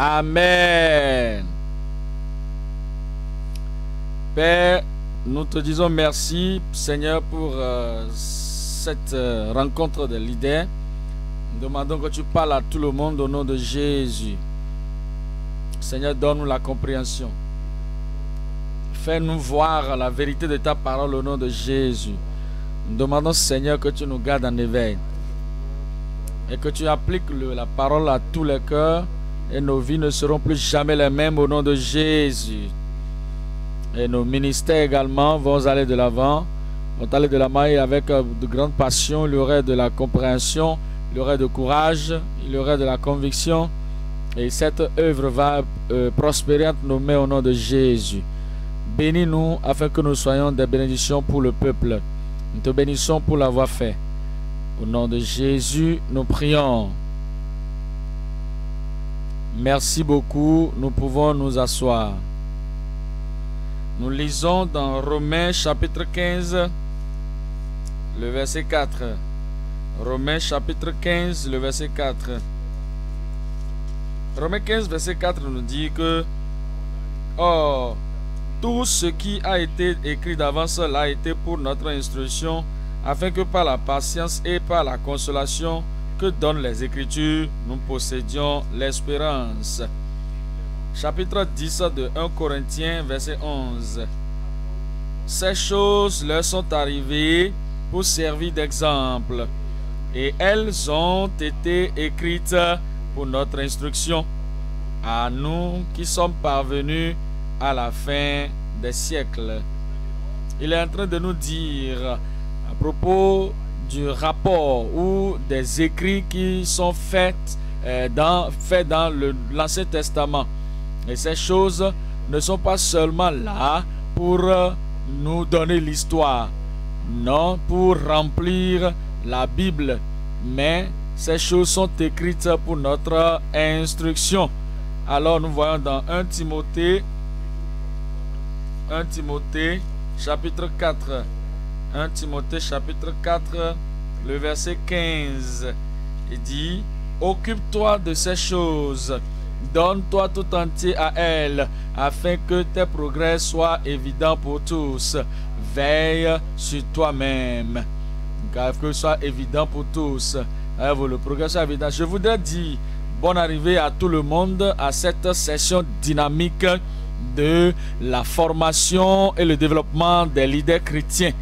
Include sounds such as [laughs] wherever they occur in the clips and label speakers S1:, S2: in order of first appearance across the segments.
S1: Amen. Père, nous te disons merci, Seigneur, pour euh, cette euh, rencontre de leaders. Nous demandons que tu parles à tout le monde au nom de Jésus. Seigneur, donne-nous la compréhension. Fais-nous voir la vérité de ta parole au nom de Jésus. Nous demandons, Seigneur, que tu nous gardes en éveil et que tu appliques la parole à tous les cœurs et nos vies ne seront plus jamais les mêmes au nom de Jésus. Et nos ministères également vont aller de l'avant, vont aller de la main avec euh, de grande passion, il y aurait de la compréhension, il y aurait de courage, il y aurait de la conviction. Et cette œuvre va euh, prospérer entre nos mains au nom de Jésus. Bénis-nous afin que nous soyons des bénédictions pour le peuple. Nous te bénissons pour l'avoir fait. Au nom de Jésus, nous prions. Merci beaucoup. Nous pouvons nous asseoir. Nous lisons dans Romains chapitre 15, le verset 4. Romains chapitre 15, le verset 4. Romains 15, verset 4 nous dit que Or, tout ce qui a été écrit d'avance a été pour notre instruction afin que par la patience et par la consolation que donnent les Écritures, nous possédions l'espérance. Chapitre 10 de 1 Corinthiens, verset 11. Ces choses leur sont arrivées pour servir d'exemple, et elles ont été écrites pour notre instruction, à nous qui sommes parvenus à la fin des siècles. Il est en train de nous dire propos du rapport ou des écrits qui sont faits euh, dans, dans l'Ancien Testament. Et ces choses ne sont pas seulement là pour euh, nous donner l'histoire, non pour remplir la Bible, mais ces choses sont écrites pour notre instruction. Alors nous voyons dans 1 Timothée, 1 Timothée chapitre 4, 1 Timothée chapitre 4, le verset 15. Il dit, Occupe-toi de ces choses, donne-toi tout entier à elles, afin que tes progrès soient évidents pour tous. Veille sur toi-même, car que ce soit évident pour tous. Le progrès soit évident. Je voudrais dire bonne arrivée à tout le monde à cette session dynamique de la formation et le développement des leaders chrétiens.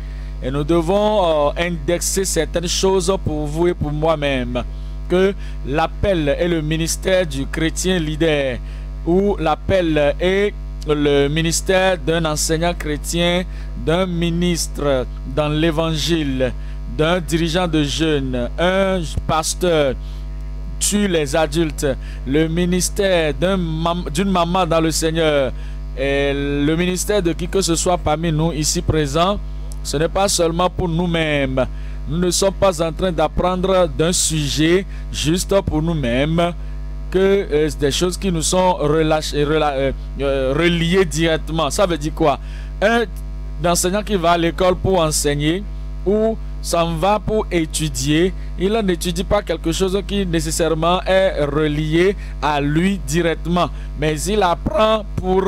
S1: Et nous devons euh, indexer certaines choses pour vous et pour moi-même. Que l'appel est le ministère du chrétien leader, ou l'appel est le ministère d'un enseignant chrétien, d'un ministre dans l'évangile, d'un dirigeant de jeunes, un pasteur, tue les adultes, le ministère d'une maman dans le Seigneur, et le ministère de qui que ce soit parmi nous ici présents ce n'est pas seulement pour nous-mêmes. Nous ne sommes pas en train d'apprendre d'un sujet juste pour nous-mêmes que euh, des choses qui nous sont relâchées, euh, euh, reliées directement. Ça veut dire quoi? Un enseignant qui va à l'école pour enseigner ou s'en va pour étudier, il n'étudie pas quelque chose qui nécessairement est relié à lui directement, mais il apprend pour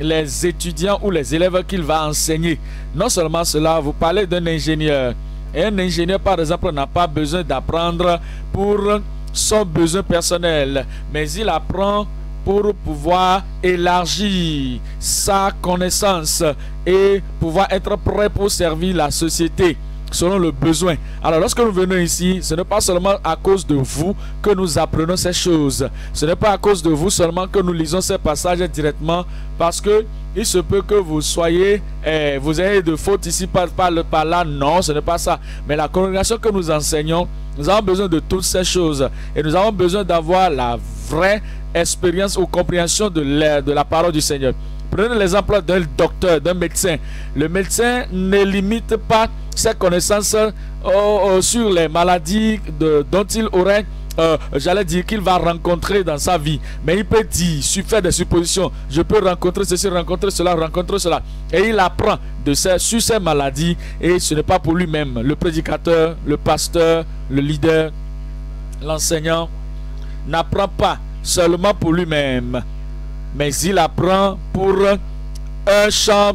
S1: les étudiants ou les élèves qu'il va enseigner. Non seulement cela, vous parlez d'un ingénieur. Un ingénieur, par exemple, n'a pas besoin d'apprendre pour son besoin personnel, mais il apprend pour pouvoir élargir sa connaissance et pouvoir être prêt pour servir la société selon le besoin. Alors lorsque nous venons ici, ce n'est pas seulement à cause de vous que nous apprenons ces choses. Ce n'est pas à cause de vous seulement que nous lisons ces passages directement parce que il se peut que vous soyez, eh, vous ayez de fautes ici par, par, là. Non, ce n'est pas ça. Mais la congrégation que nous enseignons, nous avons besoin de toutes ces choses. Et nous avons besoin d'avoir la vraie expérience ou compréhension de la parole du Seigneur. Prenez l'exemple d'un docteur, d'un médecin. Le médecin ne limite pas ses connaissances euh, euh, sur les maladies dont il aurait, euh, j'allais dire, qu'il va rencontrer dans sa vie. Mais il peut dire, faire des suppositions, je peux rencontrer ceci, rencontrer cela, rencontrer cela. Et il apprend de sur ces maladies. Et ce n'est pas pour lui-même. Le prédicateur, le pasteur, le leader, l'enseignant n'apprend pas seulement pour lui-même, mais il apprend pour un champ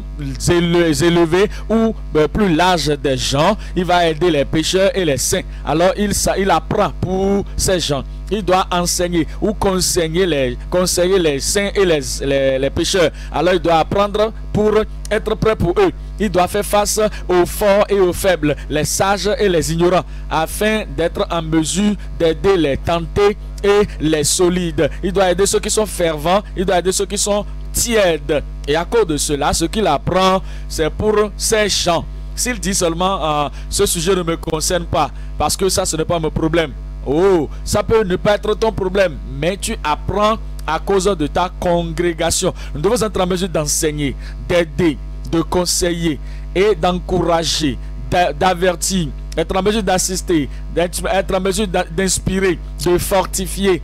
S1: élevé ou ben, plus large des gens. Il va aider les pécheurs et les saints. Alors il, apprend pour ces gens. Il doit enseigner ou conseiller les, conseiller saints et les, les, les pécheurs. Alors il doit apprendre pour être prêt pour eux. Il doit faire face aux forts et aux faibles, les sages et les ignorants, afin d'être en mesure d'aider les tentés et les solides. Il doit aider ceux qui sont fervents, il doit aider ceux qui sont tièdes. Et à cause de cela, ce qu'il apprend, c'est pour ses chants. S'il dit seulement, ah, ce sujet ne me concerne pas, parce que ça, ce n'est pas mon problème. Oh, ça peut ne pas être ton problème, mais tu apprends à cause de ta congrégation. Nous devons être en mesure d'enseigner, d'aider, de conseiller et d'encourager, d'avertir, d'être en mesure d'assister, d'être en mesure d'inspirer, de fortifier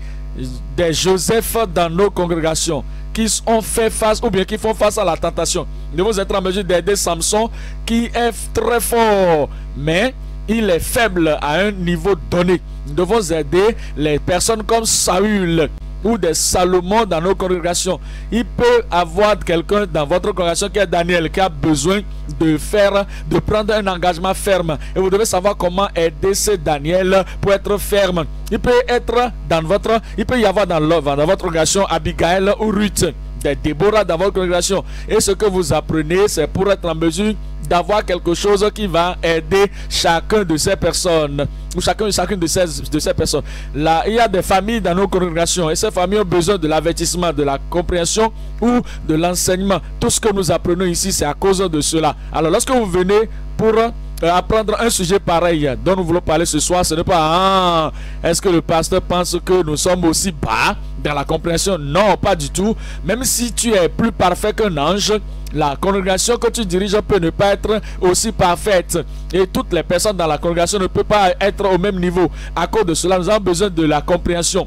S1: des Joseph dans nos congrégations qui ont fait face ou bien qui font face à la tentation. Nous devons être en mesure d'aider Samson qui est très fort, mais il est faible à un niveau donné. Nous devons aider les personnes comme Saül ou des Salomon dans nos congrégations. Il peut avoir quelqu'un dans votre congrégation qui est Daniel, qui a besoin de faire, de prendre un engagement ferme. Et vous devez savoir comment aider ce Daniel pour être ferme. Il peut être dans votre, il peut y avoir dans, dans votre congrégation Abigail ou Ruth, des Déborah dans votre congrégation. Et ce que vous apprenez, c'est pour être en mesure d'avoir quelque chose qui va aider chacun de ces personnes ou chacun chacune de ces, de ces personnes. Là, il y a des familles dans nos congrégations et ces familles ont besoin de l'avertissement, de la compréhension ou de l'enseignement. Tout ce que nous apprenons ici, c'est à cause de cela. Alors, lorsque vous venez pour euh, apprendre un sujet pareil dont nous voulons parler ce soir, ce n'est pas ah, est-ce que le pasteur pense que nous sommes aussi bas dans la compréhension? Non, pas du tout. Même si tu es plus parfait qu'un ange, la congrégation que tu diriges peut ne pas être aussi parfaite. Et toutes les personnes dans la congrégation ne peuvent pas être au même niveau. À cause de cela, nous avons besoin de la compréhension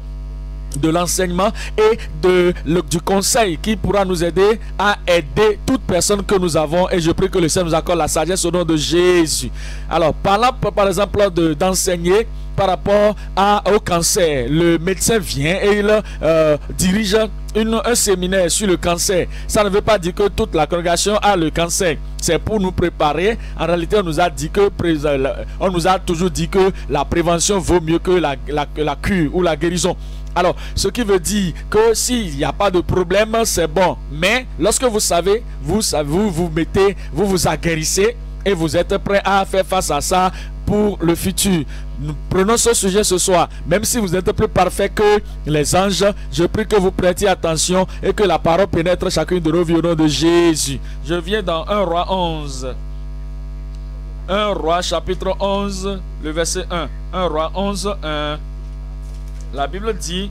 S1: de l'enseignement et de, du conseil qui pourra nous aider à aider toute personne que nous avons. Et je prie que le Seigneur nous accorde la sagesse au nom de Jésus. Alors, parlant par exemple d'enseigner par rapport à, au cancer, le médecin vient et il euh, dirige une, un séminaire sur le cancer. Ça ne veut pas dire que toute la congrégation a le cancer. C'est pour nous préparer. En réalité, on nous a dit que on nous a toujours dit que la prévention vaut mieux que la, la, la cure ou la guérison. Alors, ce qui veut dire que s'il n'y a pas de problème, c'est bon. Mais lorsque vous savez, vous, vous mettez, vous vous aguerrissez et vous êtes prêt à faire face à ça pour le futur. Prenons ce sujet ce soir. Même si vous êtes plus parfait que les anges, je prie que vous prêtiez attention et que la parole pénètre chacune de nos vies au nom de Jésus. Je viens dans 1 roi 11. 1 roi chapitre 11, le verset 1. 1 roi 11, 1. La Bible dit,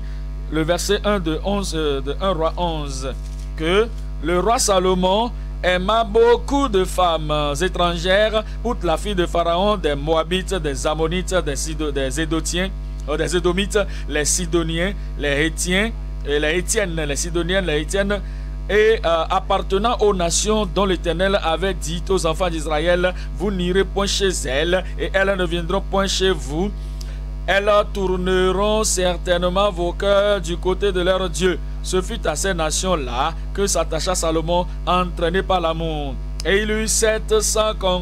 S1: le verset 1 de, 11, euh, 1 roi 11, que le roi Salomon aima beaucoup de femmes étrangères, outre la fille de Pharaon, des Moabites, des Ammonites, des, des Édotiens, euh, des Édomites, les Sidoniens, les Hétiens, et les Hétiennes, les Sidoniennes, les Hétiennes, et euh, appartenant aux nations dont l'Éternel avait dit aux enfants d'Israël, vous n'irez point chez elles, et elles ne viendront point chez vous, elles tourneront certainement vos cœurs du côté de leur Dieu. Ce fut à ces nations-là que s'attacha Salomon, entraîné par l'amour. Et il eut 700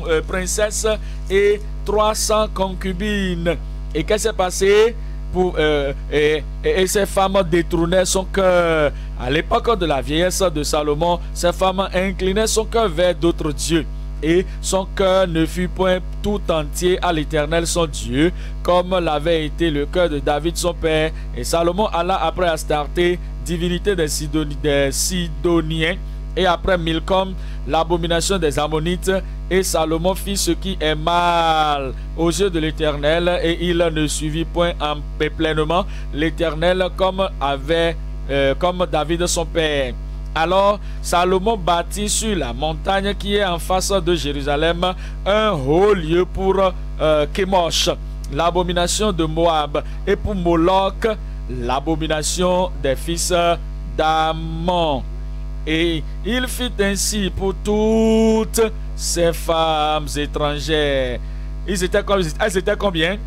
S1: euh, princesses et 300 concubines. Et qu'est-ce qui s'est passé pour, euh, et, et, ces femmes détournaient son cœur. À l'époque de la vieillesse de Salomon, ces femmes inclinaient son cœur vers d'autres dieux et son cœur ne fut point tout entier à l'Éternel son Dieu, comme l'avait été le cœur de David son père. Et Salomon alla après Astarté, divinité des, Sidoniens, et après Milcom, l'abomination des Ammonites. Et Salomon fit ce qui est mal aux yeux de l'Éternel, et il ne suivit point en pleinement l'Éternel comme avait euh, comme David son père. Alors Salomon bâtit sur la montagne qui est en face de Jérusalem un haut lieu pour euh, l'abomination de Moab, et pour Moloch, l'abomination des fils d'Amon. Et il fit ainsi pour toutes ces femmes étrangères. Elles étaient combien?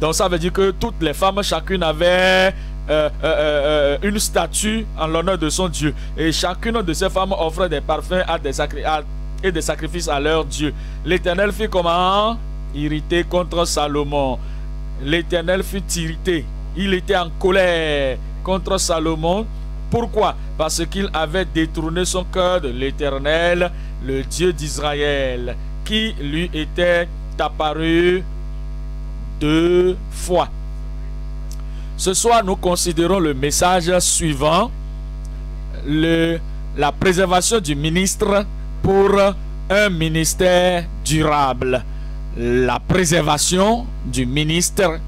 S1: Donc ça veut dire que toutes les femmes, chacune avait euh, euh, une statue en l'honneur de son Dieu. Et chacune de ces femmes offrait des parfums à des et des sacrifices à leur Dieu. L'Éternel fit comment? Irrité contre Salomon. L'Éternel fut irrité. Il était en colère contre Salomon. Pourquoi? Parce qu'il avait détourné son cœur de l'Éternel, le Dieu d'Israël, qui lui était apparu deux fois. Ce soir, nous considérons le message suivant, le, la préservation du ministre pour un ministère durable. La préservation du ministre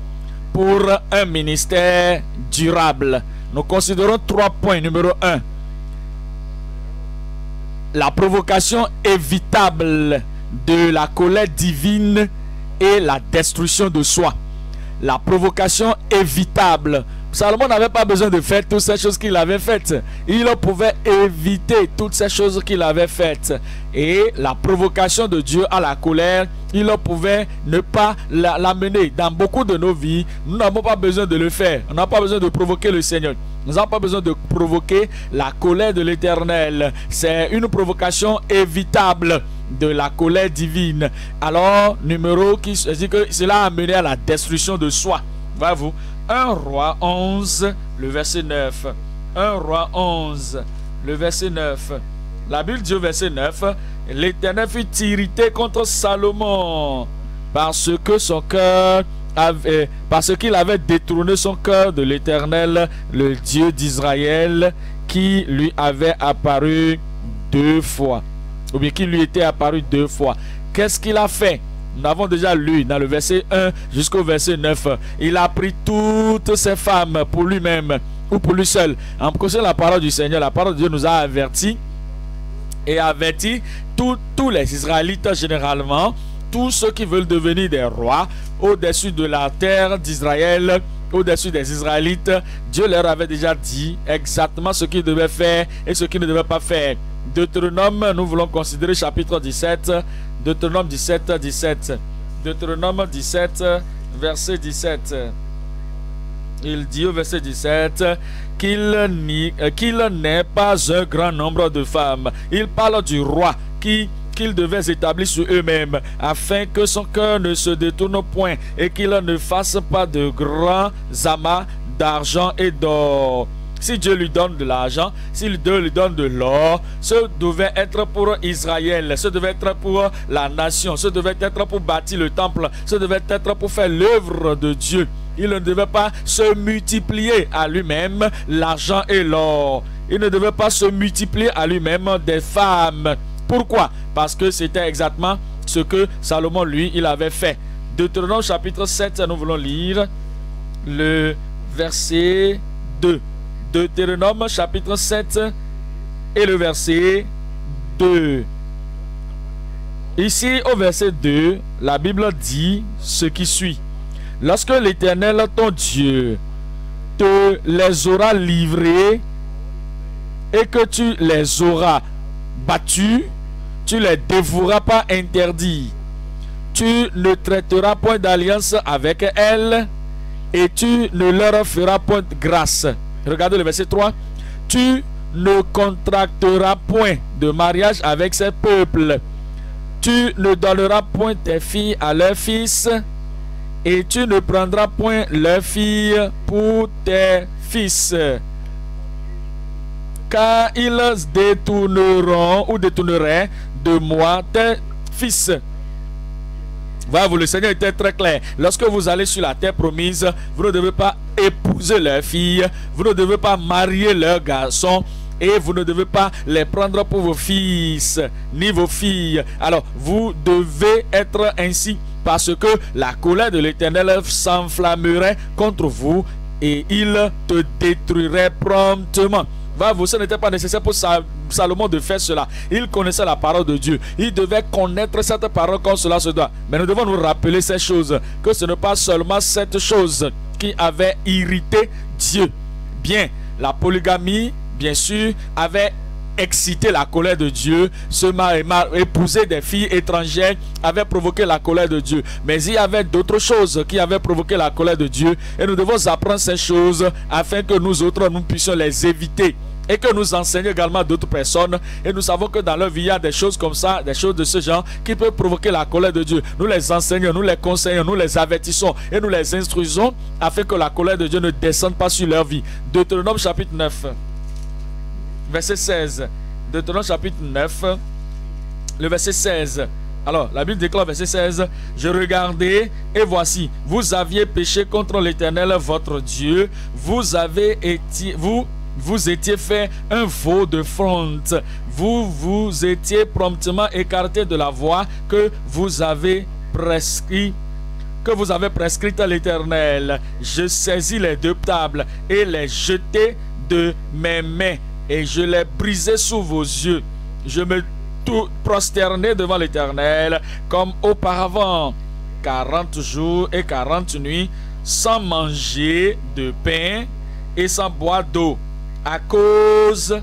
S1: pour un ministère durable. Nous considérons trois points. Numéro un, la provocation évitable de la colère divine et la destruction de soi. La provocation évitable. Salomon n'avait pas besoin de faire toutes ces choses qu'il avait faites. Il pouvait éviter toutes ces choses qu'il avait faites. Et la provocation de Dieu à la colère, il pouvait ne pas l'amener. Dans beaucoup de nos vies, nous n'avons pas besoin de le faire. On n'a pas besoin de provoquer le Seigneur. Nous n'avons pas besoin de provoquer la colère de l'Éternel. C'est une provocation évitable de la colère divine. Alors, numéro qui dit que cela a mené à la destruction de soi. Voyez-vous 1 roi 11, le verset 9. 1 roi 11, le verset 9. La Bible dit au verset 9, l'Éternel fut irrité contre Salomon parce que son cœur avait, parce qu'il avait détourné son cœur de l'Éternel, le Dieu d'Israël, qui lui avait apparu deux fois ou bien qui lui était apparu deux fois. Qu'est-ce qu'il a fait? Nous avons déjà lu dans le verset 1 jusqu'au verset 9. Il a pris toutes ses femmes pour lui-même ou pour lui seul. En concernant la parole du Seigneur, la parole de Dieu nous a avertis et averti tous les Israélites généralement, tous ceux qui veulent devenir des rois au-dessus de la terre d'Israël, au-dessus des Israélites, Dieu leur avait déjà dit exactement ce qu'ils devaient faire et ce qu'ils ne devaient pas faire. Deutéronome, nous voulons considérer chapitre 17. Deutéronome 17, 17. Deutéronome 17, verset 17. Il dit au verset 17 qu'il n'est pas un grand nombre de femmes. Il parle du roi qui qu'il devait établir sur eux-mêmes, afin que son cœur ne se détourne point et qu'il ne fasse pas de grands amas d'argent et d'or. Si Dieu lui donne de l'argent, si Dieu lui donne de l'or, ce devait être pour Israël, ce devait être pour la nation, ce devait être pour bâtir le temple, ce devait être pour faire l'œuvre de Dieu. Il ne devait pas se multiplier à lui-même l'argent et l'or. Il ne devait pas se multiplier à lui-même des femmes. Pourquoi? Parce que c'était exactement ce que Salomon, lui, il avait fait. Deutéronome chapitre 7, nous voulons lire le verset 2. Deutéronome chapitre 7 et le verset 2. Ici au verset 2, la Bible dit ce qui suit. Lorsque l'Éternel, ton Dieu, te les aura livrés et que tu les auras battus, tu les dévoueras pas interdits. Tu ne traiteras point d'alliance avec elles et tu ne leur feras point de grâce Regardez le verset 3. Tu ne contracteras point de mariage avec ces peuples. Tu ne donneras point tes filles à leurs fils. Et tu ne prendras point leurs filles pour tes fils. Car ils détourneront ou détourneraient de moi tes fils vous, le Seigneur était très clair. Lorsque vous allez sur la terre promise, vous ne devez pas épouser leurs filles, vous ne devez pas marier leurs garçons, et vous ne devez pas les prendre pour vos fils ni vos filles. Alors, vous devez être ainsi parce que la colère de l'Éternel s'enflammerait contre vous et il te détruirait promptement. Vous, ce n'était pas nécessaire pour Salomon de faire cela. Il connaissait la parole de Dieu. Il devait connaître cette parole comme cela se doit. Mais nous devons nous rappeler ces choses. Que ce n'est pas seulement cette chose qui avait irrité Dieu. Bien, la polygamie, bien sûr, avait excité la colère de Dieu. Se épouser des filles étrangères avait provoqué la colère de Dieu. Mais il y avait d'autres choses qui avaient provoqué la colère de Dieu. Et nous devons apprendre ces choses afin que nous autres, nous puissions les éviter et que nous enseignons également d'autres personnes. Et nous savons que dans leur vie, il y a des choses comme ça, des choses de ce genre qui peuvent provoquer la colère de Dieu. Nous les enseignons, nous les conseillons, nous les avertissons et nous les instruisons afin que la colère de Dieu ne descende pas sur leur vie. Deutéronome chapitre 9, verset 16. Deutéronome chapitre 9, le verset 16. Alors, la Bible déclare, verset 16, Je regardais et voici, vous aviez péché contre l'Éternel votre Dieu, vous avez été, vous étiez fait un veau de fonte. Vous vous étiez promptement écarté de la voie que vous avez prescrit que vous avez prescrite à l'Éternel. Je saisis les deux tables et les jetai de mes mains et je les brisai sous vos yeux. Je me prosternai devant l'Éternel comme auparavant. 40 jours et 40 nuits sans manger de pain et sans boire d'eau à cause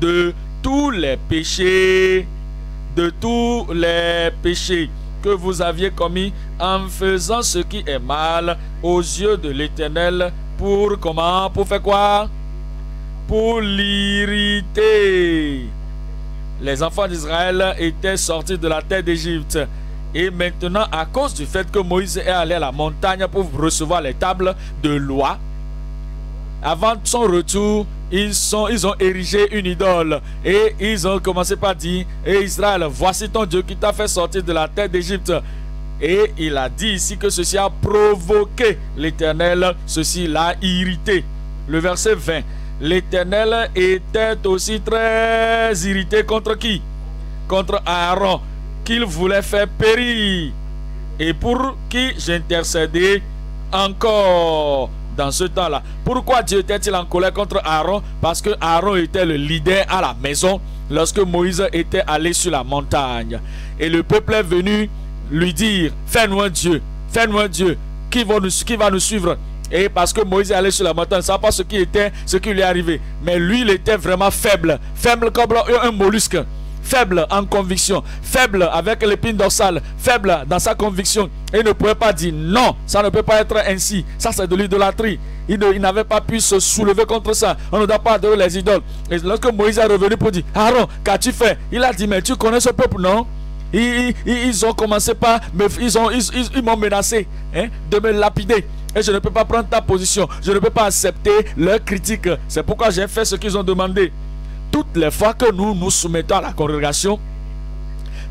S1: de tous les péchés, de tous les péchés que vous aviez commis en faisant ce qui est mal aux yeux de l'Éternel pour comment? Pour faire quoi? Pour l'irriter. Les enfants d'Israël étaient sortis de la terre d'Égypte. Et maintenant, à cause du fait que Moïse est allé à la montagne pour recevoir les tables de loi, avant son retour, ils, sont, ils ont érigé une idole. Et ils ont commencé par dire, et Israël, voici ton Dieu qui t'a fait sortir de la terre d'Égypte. Et il a dit ici que ceci a provoqué l'Éternel, ceci l'a irrité. Le verset 20. L'Éternel était aussi très irrité contre qui? Contre Aaron, qu'il voulait faire périr. Et pour qui j'intercédais encore dans ce temps-là. Pourquoi Dieu était-il en colère contre Aaron? Parce que Aaron était le leader à la maison lorsque Moïse était allé sur la montagne. Et le peuple est venu lui dire, fais-nous un Dieu, fais-nous un Dieu qui va nous, qui va nous suivre. Et parce que Moïse est allé sur la montagne, ça pas ce qui était, ce qui lui est arrivé. Mais lui, il était vraiment faible, faible comme un mollusque faible en conviction, faible avec l'épine dorsale, faible dans sa conviction. Et il ne pouvait pas dire non, ça ne peut pas être ainsi. Ça, c'est de l'idolâtrie. Il, n'avait pas pu se soulever contre ça. On ne doit pas adorer les idoles. Et lorsque Moïse est revenu pour dire Aaron, qu'as-tu fait? Il a dit Mais tu connais ce peuple, non ils, ont commencé par. ils m'ont menacé hein, de me lapider. Et je ne peux pas prendre ta position. Je ne peux pas accepter leurs critiques. C'est pourquoi j'ai fait ce qu'ils ont demandé toutes les fois que nous nous soumettons à la congrégation,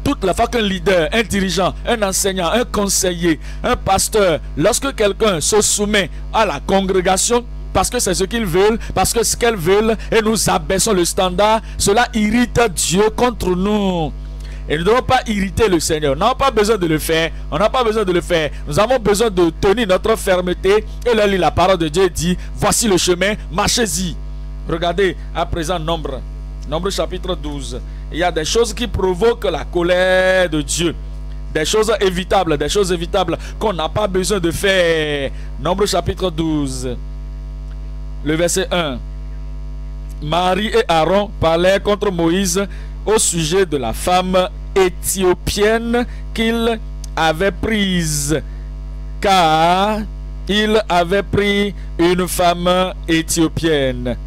S1: toutes les fois qu'un leader, un dirigeant, un enseignant, un conseiller, un pasteur, lorsque quelqu'un se soumet à la congrégation, parce que c'est ce qu'ils veulent, parce que ce qu'elles veulent, et nous abaissons le standard, cela irrite Dieu contre nous. Et nous ne devons pas irriter le Seigneur. On n'a pas besoin de le faire. On n'a pas besoin de le faire. Nous avons besoin de tenir notre fermeté. Et là, la parole de Dieu dit, voici le chemin, marchez-y. Regardez à présent Nombre. Nombre chapitre 12. Il y a des choses qui provoquent la colère de Dieu. Des choses évitables, des choses évitables qu'on n'a pas besoin de faire. Nombre chapitre 12. Le verset 1. Marie et Aaron parlaient contre Moïse au sujet de la femme éthiopienne qu'il avait prise. Car il avait pris une femme éthiopienne.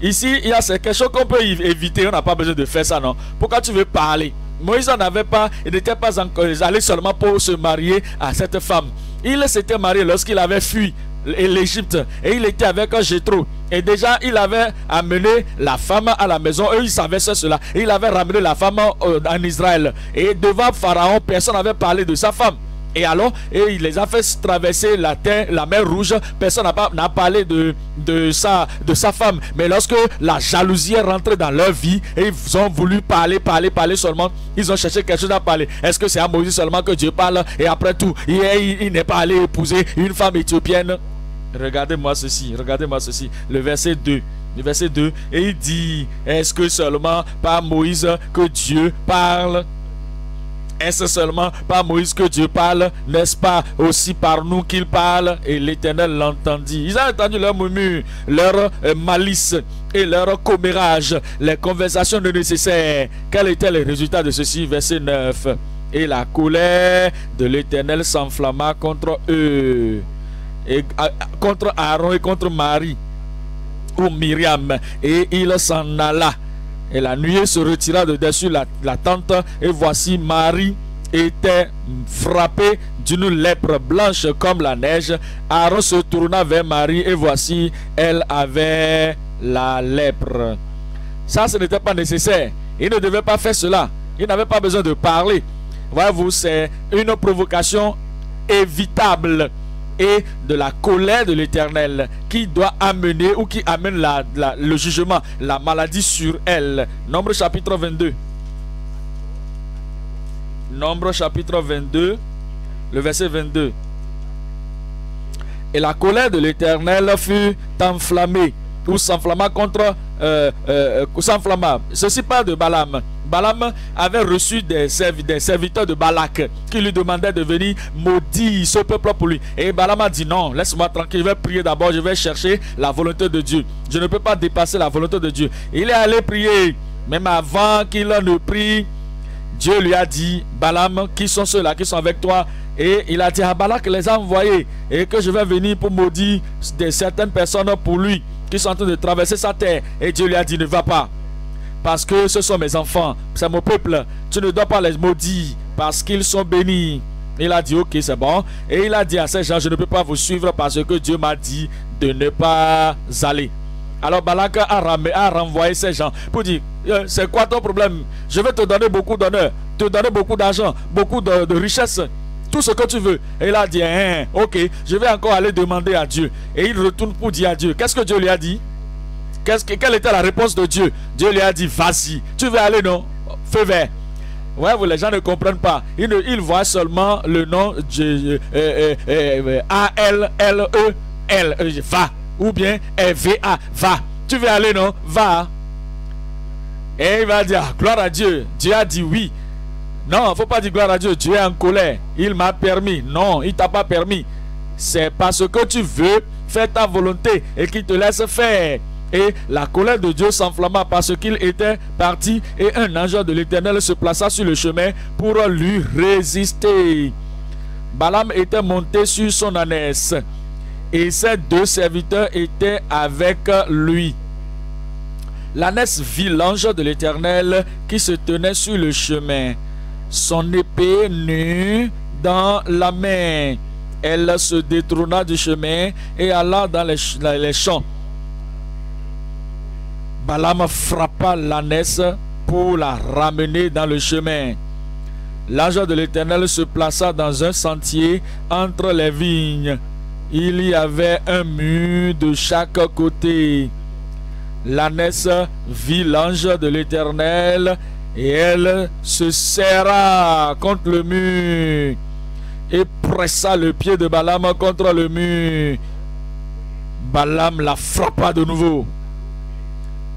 S1: Ici, il y a quelque chose qu'on peut éviter. On n'a pas besoin de faire ça, non Pourquoi tu veux parler? Moïse pas, il n'était pas encore allé seulement pour se marier à cette femme. Il s'était marié lorsqu'il avait fui l'Égypte et il était avec Jétro. Et déjà, il avait amené la femme à la maison. Eux, ils savaient cela. Il avait ramené la femme euh, en Israël. Et devant Pharaon, personne n'avait parlé de sa femme. Et alors, et il les a fait traverser la terre, la mer rouge. Personne n'a parlé de, de, sa, de sa femme. Mais lorsque la jalousie est rentrée dans leur vie et ils ont voulu parler, parler, parler seulement, ils ont cherché quelque chose à parler. Est-ce que c'est à Moïse seulement que Dieu parle? Et après tout, il n'est pas allé épouser une femme éthiopienne Regardez-moi ceci, regardez-moi ceci. Le verset 2. Le verset 2. Et il dit, est-ce que seulement par Moïse que Dieu parle? Est-ce seulement par Moïse que Dieu parle? N'est-ce pas aussi par nous qu'il parle? Et l'Éternel l'entendit. Ils ont entendu leur murmure, leur euh, malice et leur commérage, les conversations nécessaires. Quel était le résultat de ceci? Verset 9. Et la colère de l'Éternel s'enflamma contre eux, et, contre Aaron et contre Marie, ou Myriam, et il s'en alla. Et la nuée se retira de dessus la, la tente, et voici Marie était frappée d'une lèpre blanche comme la neige. Aaron se tourna vers Marie, et voici, elle avait la lèpre. Ça, ce n'était pas nécessaire. Il ne devait pas faire cela. Il n'avait pas besoin de parler. Voyez-vous, c'est une provocation évitable et de la colère de l'Éternel qui doit amener ou qui amène le jugement, la maladie sur elle. Nombre chapitre 22. Nombre chapitre 22, le verset 22. Et la colère de l'Éternel fut enflammée ou s'enflamma contre euh, euh, s'enflamma. Ceci parle de Balaam. Balaam avait reçu des, serviteurs de Balak qui lui demandaient de venir maudire ce peuple pour lui. Et Balaam a dit non, laisse-moi tranquille, je vais prier d'abord, je vais chercher la volonté de Dieu. Je ne peux pas dépasser la volonté de Dieu. Il est allé prier, même avant qu'il ne prie. Dieu lui a dit, Balaam, qui sont ceux-là qui sont avec toi? Et il a dit à Balak les a envoyés et que je vais venir pour maudire certaines personnes pour lui qui sont en train de traverser sa terre. Et Dieu lui a dit, ne va pas. Parce que ce sont mes enfants, c'est mon peuple. Tu ne dois pas les maudire parce qu'ils sont bénis. Il a dit, ok, c'est bon. Et il a dit à ces gens, je ne peux pas vous suivre parce que Dieu m'a dit de ne pas aller. Alors Balak a, renvoyé ces gens pour dire, euh, c'est quoi ton problème? Je vais te donner beaucoup d'honneur, te donner beaucoup d'argent, beaucoup de, de richesses tout ce que tu veux. Et il a dit, hein, ok, je vais encore aller demander à Dieu. Et il retourne pour dire à Dieu. Qu'est-ce que Dieu lui a dit? Quelle était la réponse de Dieu? Dieu lui a dit, vas-y, tu veux aller, non? Feu vert. Ouais, vous, les gens ne comprennent pas. Ils, voient seulement le nom de euh, euh, euh, A-L-L-E, L, va. Ou bien V-A, va. Tu veux aller, non? Va. Et il va dire, gloire à Dieu. Dieu a dit oui. Non, faut pas dire gloire à Dieu. Dieu est en colère. Il m'a permis. Non, il t'a pas permis. C'est parce que tu veux faire ta volonté et qu'il te laisse faire. Et la colère de Dieu s'enflamma parce qu'il était parti et un ange de l'Éternel se plaça sur le chemin pour lui résister. Balaam était monté sur son ânesse et ses deux serviteurs étaient avec lui. L'ânesse vit l'ange de l'Éternel qui se tenait sur le chemin son épée nue dans la main. Elle se détourna du chemin et alla dans les, champs. Balaam frappa l'ânesse pour la ramener dans le chemin. L'ange de l'Éternel se plaça dans un sentier entre les vignes. Il y avait un mur de chaque côté. L'ânesse vit l'ange de l'Éternel et elle se serra contre le mur et pressa le pied de Balaam contre le mur. Balaam la frappa de nouveau.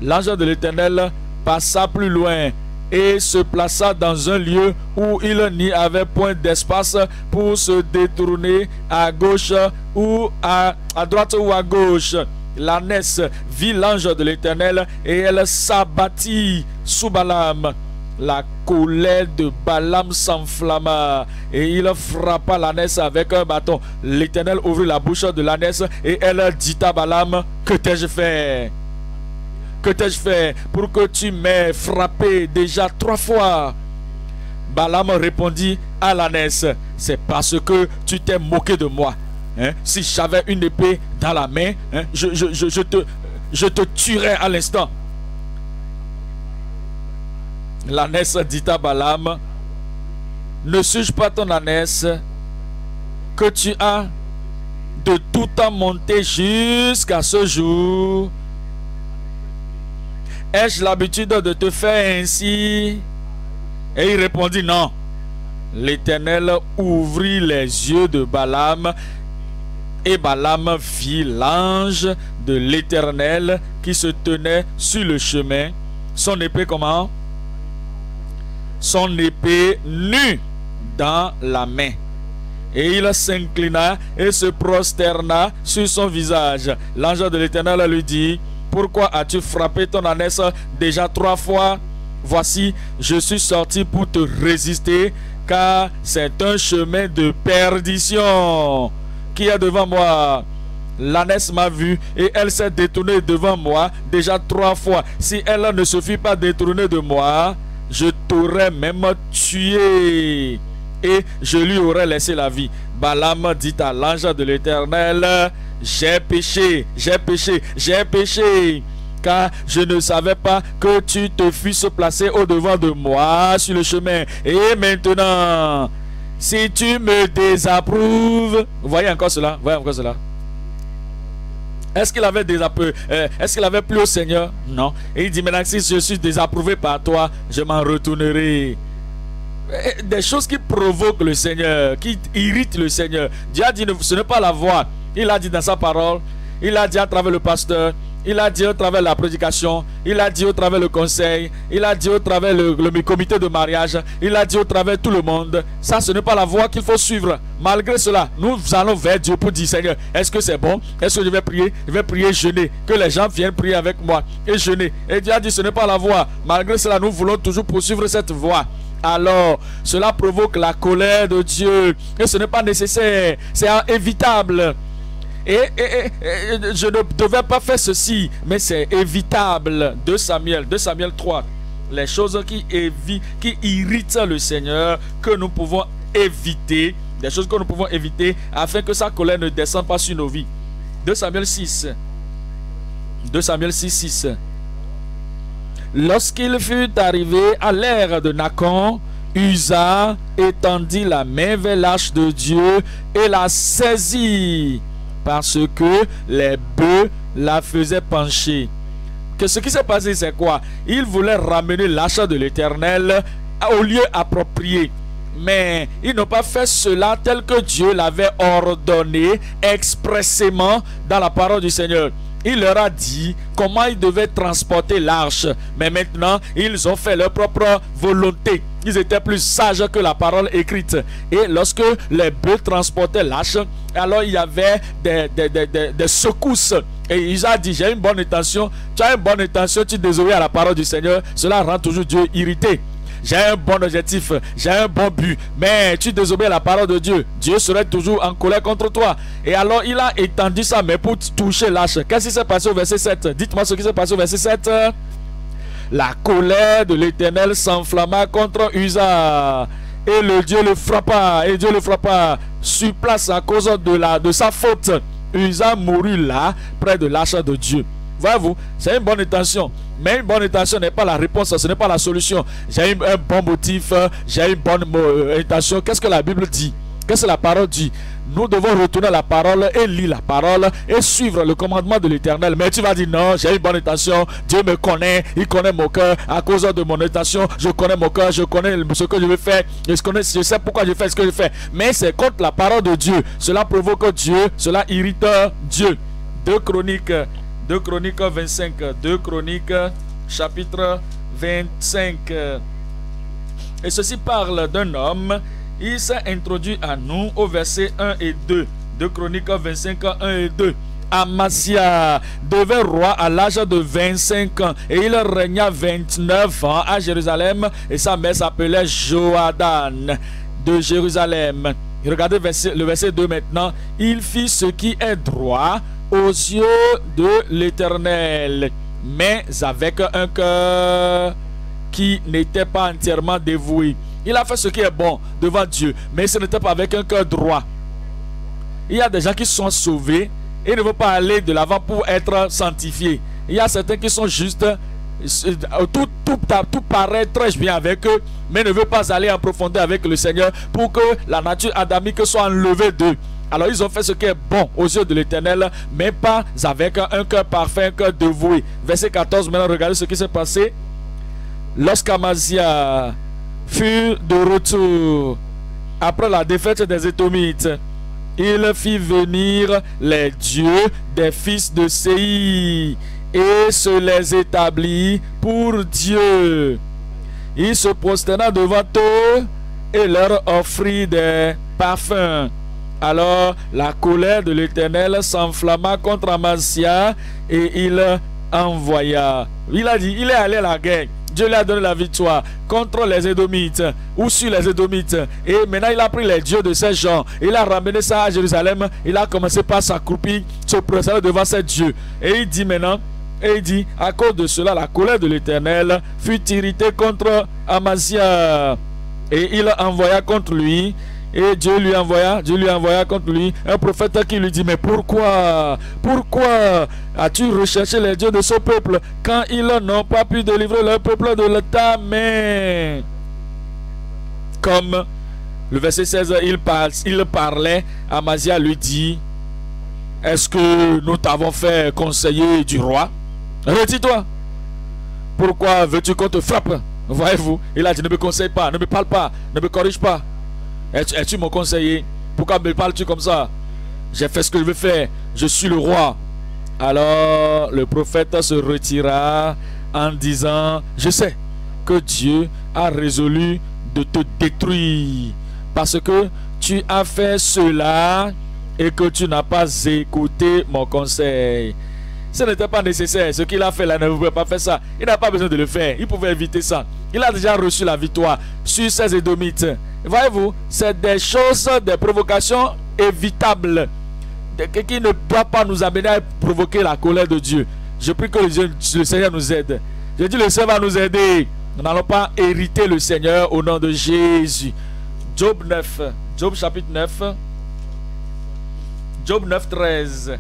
S1: L'ange de l'Éternel passa plus loin et se plaça dans un lieu où il n'y avait point d'espace pour se détourner à gauche ou à, à droite ou à gauche. L'ânesse vit l'ange de l'Éternel et elle s'abattit sous Balaam la colère de Balaam s'enflamma et il frappa l'ânesse avec un bâton. L'Éternel ouvrit la bouche de l'ânesse et elle dit à Balaam, que t'ai-je fait? Que t'ai-je fait pour que tu m'aies frappé déjà trois fois? Balaam répondit à l'ânesse, c'est parce que tu t'es moqué de moi. Hein? Si j'avais une épée dans la main, hein, je, te tuerais à l'instant. L'ânesse dit à Balaam, ne suis-je pas ton ânesse que tu as de tout temps monté jusqu'à ce jour? Ai-je l'habitude de te faire ainsi? Et il répondit non. L'Éternel ouvrit les yeux de Balaam et Balaam vit l'ange de l'Éternel qui se tenait sur le chemin. Son épée comment? Son épée nue dans la main. Et il s'inclina et se prosterna sur son visage. L'ange de l'Éternel lui dit, pourquoi as-tu frappé ton ânesse déjà trois fois? Voici, je suis sorti pour te résister, car c'est un chemin de perdition qui est devant moi. L'ânesse m'a vu et elle s'est détournée devant moi déjà trois fois. Si elle ne se fût pas détournée de moi, je t'aurais même tué et je lui aurais laissé la vie. Balaam dit à l'ange de l'Éternel, j'ai péché, j'ai péché, j'ai péché car je ne savais pas que tu te fusses placé au-devant de moi sur le chemin. Et maintenant, si tu me désapprouves, voyez encore cela, voyez encore cela. Est-ce qu'il avait désapprouvé euh, Est-ce avait plus au Seigneur? Non. Et il dit maintenant si je suis désapprouvé par toi, je m'en retournerai. Euh, des choses qui provoquent le Seigneur, qui irritent le Seigneur. Dieu a dit ce n'est pas la voix. Il a dit dans sa parole, il a dit à travers le pasteur, il a dit au travers la prédication, il a dit au travers le conseil, il a dit au travers le, comité de mariage, il a dit au travers tout le monde. Ça, ce n'est pas la voie qu'il faut suivre. Malgré cela, nous allons vers Dieu pour dire Seigneur, est-ce que c'est bon? Est-ce que je vais prier? Je vais prier, jeûner. Que les gens viennent prier avec moi et jeûner. Et Dieu a dit ce n'est pas la voie. Malgré cela, nous voulons toujours poursuivre cette voie alors cela provoque la colère de Dieu. Et ce n'est pas nécessaire, c'est évitable. Et, je ne devais pas faire ceci, mais c'est évitable. De Samuel, de Samuel 3. Les choses qui, irritent le Seigneur, que nous pouvons éviter, des choses que nous pouvons éviter afin que sa colère ne descende pas sur nos vies. De Samuel 6. De Samuel 6, 6. Lorsqu'il fut arrivé à l'ère de Nacon, Usa étendit la main vers l'arche de Dieu et la saisit parce que les bœufs la faisaient pencher. Que ce qui s'est passé, c'est quoi? Il voulait ramener l'achat de l'Éternel au lieu approprié. Mais ils n'ont pas fait cela tel que Dieu l'avait ordonné expressément dans la parole du Seigneur il leur a dit comment ils devaient transporter l'arche. Mais maintenant, ils ont fait leur propre volonté. Ils étaient plus sages que la parole écrite. Et lorsque les bœufs transportaient l'arche, alors il y avait des, secousses. Et il a dit, j'ai une bonne intention. Tu as une bonne intention, tu désobéis à la parole du Seigneur. Cela rend toujours Dieu irrité j'ai un bon objectif, j'ai un bon but, mais tu désobéis la parole de Dieu, Dieu serait toujours en colère contre toi. Et alors il a étendu sa main pour toucher l'âche. Qu'est-ce qui s'est passé au verset 7 Dites-moi ce qui s'est passé au verset 7. La colère de l'Éternel s'enflamma contre Usa. Et le Dieu le frappa. Et Dieu le frappa sur place à cause de, sa faute. Usa mourut là, près de l'âche de Dieu. Voyez-vous, c'est une bonne intention. Mais une bonne intention n'est pas la réponse, ce n'est pas la solution. J'ai un bon motif, j'ai une bonne euh, intention. Qu'est-ce que la Bible dit? Qu'est-ce que la parole dit? Nous devons retourner à la parole et lire la parole et suivre le commandement de l'Éternel. Mais tu vas dire non, j'ai une bonne intention. Dieu me connaît, il connaît mon cœur. À cause de mon intention, je connais mon cœur, je connais ce que je veux faire. Je, connais, je sais pourquoi je fais ce que je fais. Mais c'est contre la parole de Dieu. Cela provoque Dieu, cela irrite Dieu. Deux chroniques 2 Chroniques 25. 2 Chroniques chapitre 25. Et ceci parle d'un homme. Il s'est introduit à nous au verset 1 et 2. 2 Chroniques 25, 1 et 2. Amasia devint roi à l'âge de 25 ans et il régna 29 ans à Jérusalem et sa mère s'appelait Joadan de Jérusalem. Regardez le verset 2 maintenant. Il fit ce qui est droit aux yeux de l'Éternel, mais avec un cœur qui n'était pas entièrement dévoué. Il a fait ce qui est bon devant Dieu, mais ce n'était pas avec un cœur droit. Il y a des gens qui sont sauvés et ne veulent pas aller de l'avant pour être sanctifiés. Il y a certains qui sont justes, tout, tout, tout paraît très bien avec eux, mais ne veulent pas aller en profondeur avec le Seigneur pour que la nature adamique soit enlevée d'eux. Alors ils ont fait ce qui est bon aux yeux de l'Éternel, mais pas avec un cœur parfait, un cœur dévoué. Verset 14, maintenant regardez ce qui s'est passé. Lorsqu'Amazia fut de retour après la défaite des Étomites, il fit venir les dieux des fils de Séi et se les établit pour Dieu. Il se prosterna devant eux et leur offrit des parfums. Alors la colère de l'Éternel s'enflamma contre Amasia et il envoya. Il a dit, il est allé à la guerre. Dieu lui a donné la victoire contre les Édomites ou sur les Édomites. Et maintenant, il a pris les dieux de ces gens. Il a ramené ça à Jérusalem. Il a commencé par s'accroupir, se présenter devant ces dieux. Et il dit maintenant, et il dit, à cause de cela, la colère de l'Éternel fut irritée contre Amasia. Et il envoya contre lui et Dieu lui envoya, Dieu lui envoya contre lui un prophète qui lui dit, mais pourquoi, pourquoi as-tu recherché les dieux de ce peuple quand ils n'ont pas pu délivrer leur peuple de ta main? Comme le verset 16, il, parlait, Amazia lui dit, est-ce que nous t'avons fait conseiller du roi? Retire-toi. Pourquoi veux-tu qu'on te frappe? Voyez-vous, il a dit, ne me conseille pas, ne me parle pas, ne me corrige pas. Es-tu mon conseiller? Pourquoi me parles-tu comme ça? J'ai fait ce que je veux faire. Je suis le roi. Alors le prophète se retira en disant, je sais que Dieu a résolu de te détruire parce que tu as fait cela et que tu n'as pas écouté mon conseil. Ce n'était pas nécessaire. Ce qu'il a fait là ne pouvait pas faire ça. Il n'a pas besoin de le faire. Il pouvait éviter ça. Il a déjà reçu la victoire sur ses édomites. Voyez-vous, c'est des choses, des provocations évitables qui ne doivent pas nous amener à provoquer la colère de Dieu. Je prie que le, Seigneur nous aide. Je dis le Seigneur va nous aider. Nous n'allons pas hériter le Seigneur au nom de Jésus. Job 9. Job chapitre 9. Job 9, 13.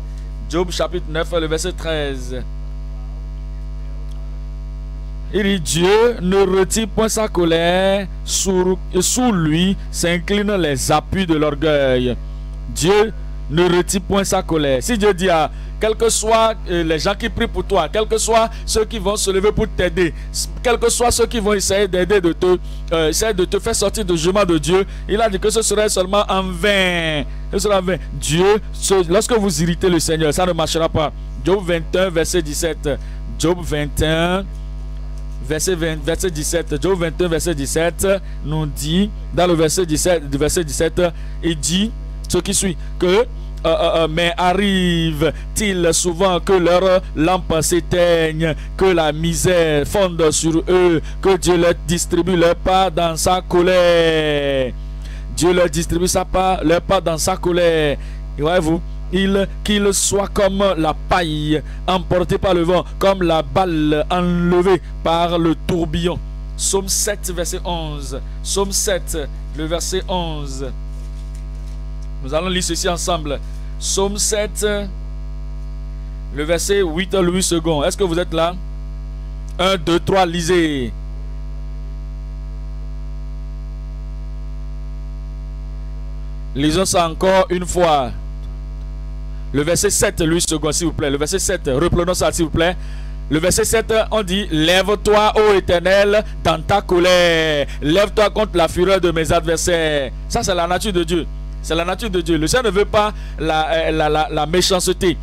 S1: Job chapitre 9, le verset 13. Il dit Dieu ne retire point sa colère, sous, lui s'inclinent les appuis de l'orgueil. Dieu ne retire point sa colère. Si Dieu dit à quels que soient euh, les gens qui prient pour toi, quels que soient ceux qui vont se lever pour t'aider, quels que soient ceux qui vont essayer d'aider de te, euh, essayer de te faire sortir du jugement de Dieu, il a dit que ce serait seulement en vain. Ce en vain. Dieu, lorsque vous irritez le Seigneur, ça ne marchera pas. Job 21, verset 17. Job 21, verset, 20, verset 17, Job 21, verset 17, nous dit, dans le verset 17, verset 17 il dit ce qui suit, que euh, euh, euh, mais arrive-t-il souvent que leur lampe s'éteigne, que la misère fonde sur eux, que Dieu leur distribue leur part dans sa colère? Dieu leur distribue sa part, leur part dans sa colère. Voyez-vous, qu'il soit comme la paille emportée par le vent, comme la balle enlevée par le tourbillon. Somme 7, verset 11. Somme 7, le verset 11. Nous allons lire ceci ensemble. Somme 7, le verset 8 à 8 secondes. Est-ce que vous êtes là? 1, 2, 3, lisez. Lisons ça encore une fois. Le verset 7, lui, second, s'il vous plaît. Le verset 7, reprenons ça, s'il vous plaît. Le verset 7, on dit Lève-toi, ô éternel, dans ta colère. Lève-toi contre la fureur de mes adversaires. Ça, c'est la nature de Dieu. C'est la nature de Dieu. Le Seigneur ne veut pas la, euh, méchanceté.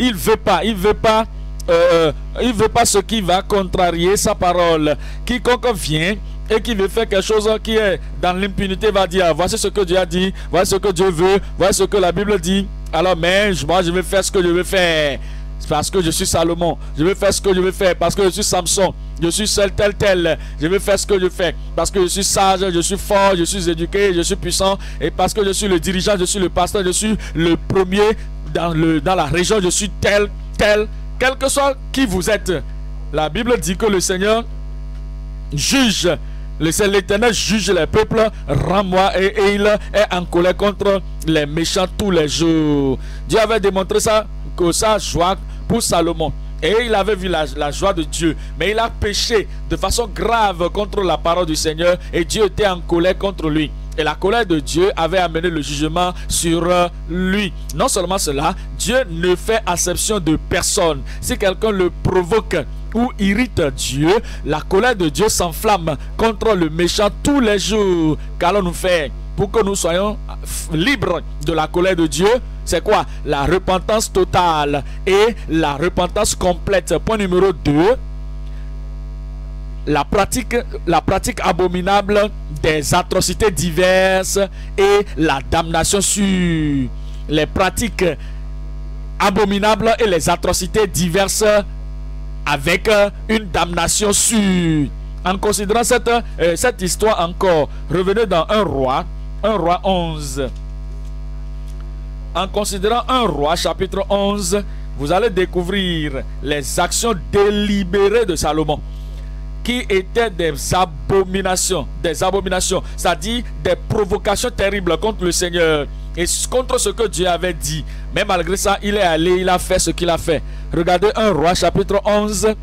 S1: Il veut pas, il veut pas, euh, il veut pas ce qui va contrarier sa parole. Quiconque vient et qui veut faire quelque chose qui est dans l'impunité va dire voici ce que Dieu a dit, voici ce que Dieu veut, voici ce que la Bible dit. Alors, mais moi, je vais faire ce que je veux faire. Parce que je suis Salomon. Je vais faire ce que je veux faire. Parce que je suis Samson. Je suis seul tel tel. Je vais faire ce que je fais. Parce que je suis sage, je suis fort, je suis éduqué, je suis puissant. Et parce que je suis le dirigeant, je suis le pasteur, je suis le premier dans, le, dans la région. Je suis tel, tel. Quel que soit qui vous êtes. La Bible dit que le Seigneur juge L'Éternel juge les peuples, rends-moi et, il est en colère contre les méchants tous les jours. Dieu avait démontré ça, que sa joie pour Salomon. Et il avait vu la, la, joie de Dieu. Mais il a péché de façon grave contre la parole du Seigneur. Et Dieu était en colère contre lui. Et la colère de Dieu avait amené le jugement sur lui. Non seulement cela, Dieu ne fait acception de personne. Si quelqu'un le provoque, ou irrite Dieu, la colère de Dieu s'enflamme contre le méchant tous les jours. Qu'allons-nous faire pour que nous soyons libres de la colère de Dieu? C'est quoi? La repentance totale et la repentance complète. Point numéro 2. la pratique, la pratique abominable des atrocités diverses et la damnation sur les pratiques abominables et les atrocités diverses avec une damnation sûre. En considérant cette, euh, cette histoire encore, revenez dans un roi, un roi 11. En considérant un roi, chapitre 11, vous allez découvrir les actions délibérées de Salomon qui étaient des abominations, des abominations, c'est-à-dire des provocations terribles contre le Seigneur et contre ce que Dieu avait dit. Mais malgré ça, il est allé, il a fait ce qu'il a fait. Regardez un roi chapitre 11,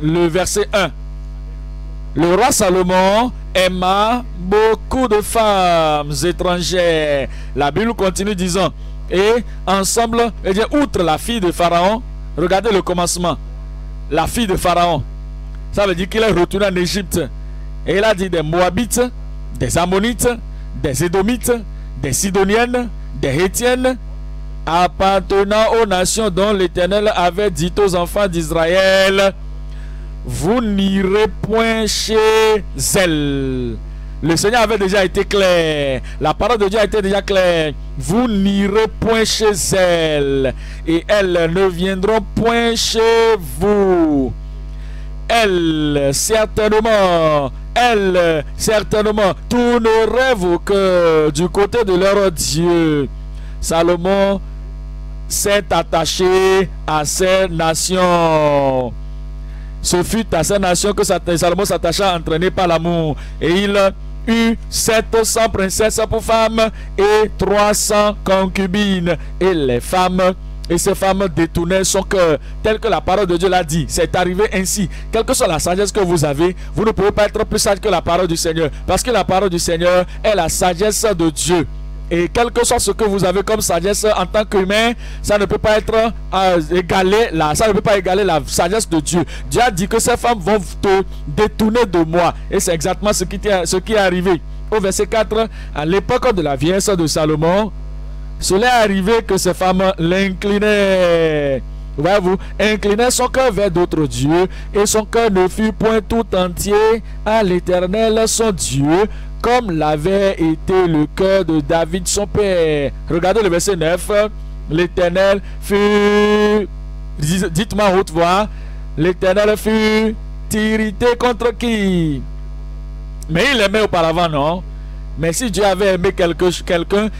S1: le verset 1. Le roi Salomon aima beaucoup de femmes étrangères. La Bible continue disant, et ensemble, eh bien, outre la fille de Pharaon, regardez le commencement. La fille de Pharaon, ça veut dire qu'il est retourné en Égypte. Et il a dit des Moabites, des Ammonites, des Édomites, des Sidoniennes, des Hétiennes, appartenant aux nations dont l'Éternel avait dit aux enfants d'Israël, vous n'irez point chez elles. Le Seigneur avait déjà été clair. La parole de Dieu a été déjà claire. Vous n'irez point chez elles. Et elles ne viendront point chez vous. Elles, certainement, elles, certainement, tourneraient vos cœurs du côté de leur Dieu. Salomon s'est attaché à ces nations. Ce fut à ces nations que Salomon s'attacha entraîné par l'amour. Et il eut 700 princesses pour femmes et 300 concubines. Et les femmes et ces femmes détournaient son cœur, tel que la parole de Dieu l'a dit. C'est arrivé ainsi. Quelle que soit la sagesse que vous avez, vous ne pouvez pas être plus sage que la parole du Seigneur. Parce que la parole du Seigneur est la sagesse de Dieu. Et quel que soit ce que vous avez comme sagesse en tant qu'humain, ça ne peut pas être euh, égalé, la, ça ne peut pas égaler la sagesse de Dieu. Dieu a dit que ces femmes vont te détourner de moi. Et c'est exactement ce qui est arrivé. Au verset 4, à l'époque de la vieillesse de Salomon, cela est arrivé que ces femmes l'inclinaient. Voyez-vous, inclinaient son cœur vers d'autres dieux et son cœur ne fut point tout entier à l'éternel son Dieu comme l'avait été le cœur de David son père. Regardez le verset 9. L'Éternel fut, dites-moi haute voix, l'Éternel fut irrité contre qui? Mais il aimait auparavant, non? Mais si Dieu avait aimé quelqu'un,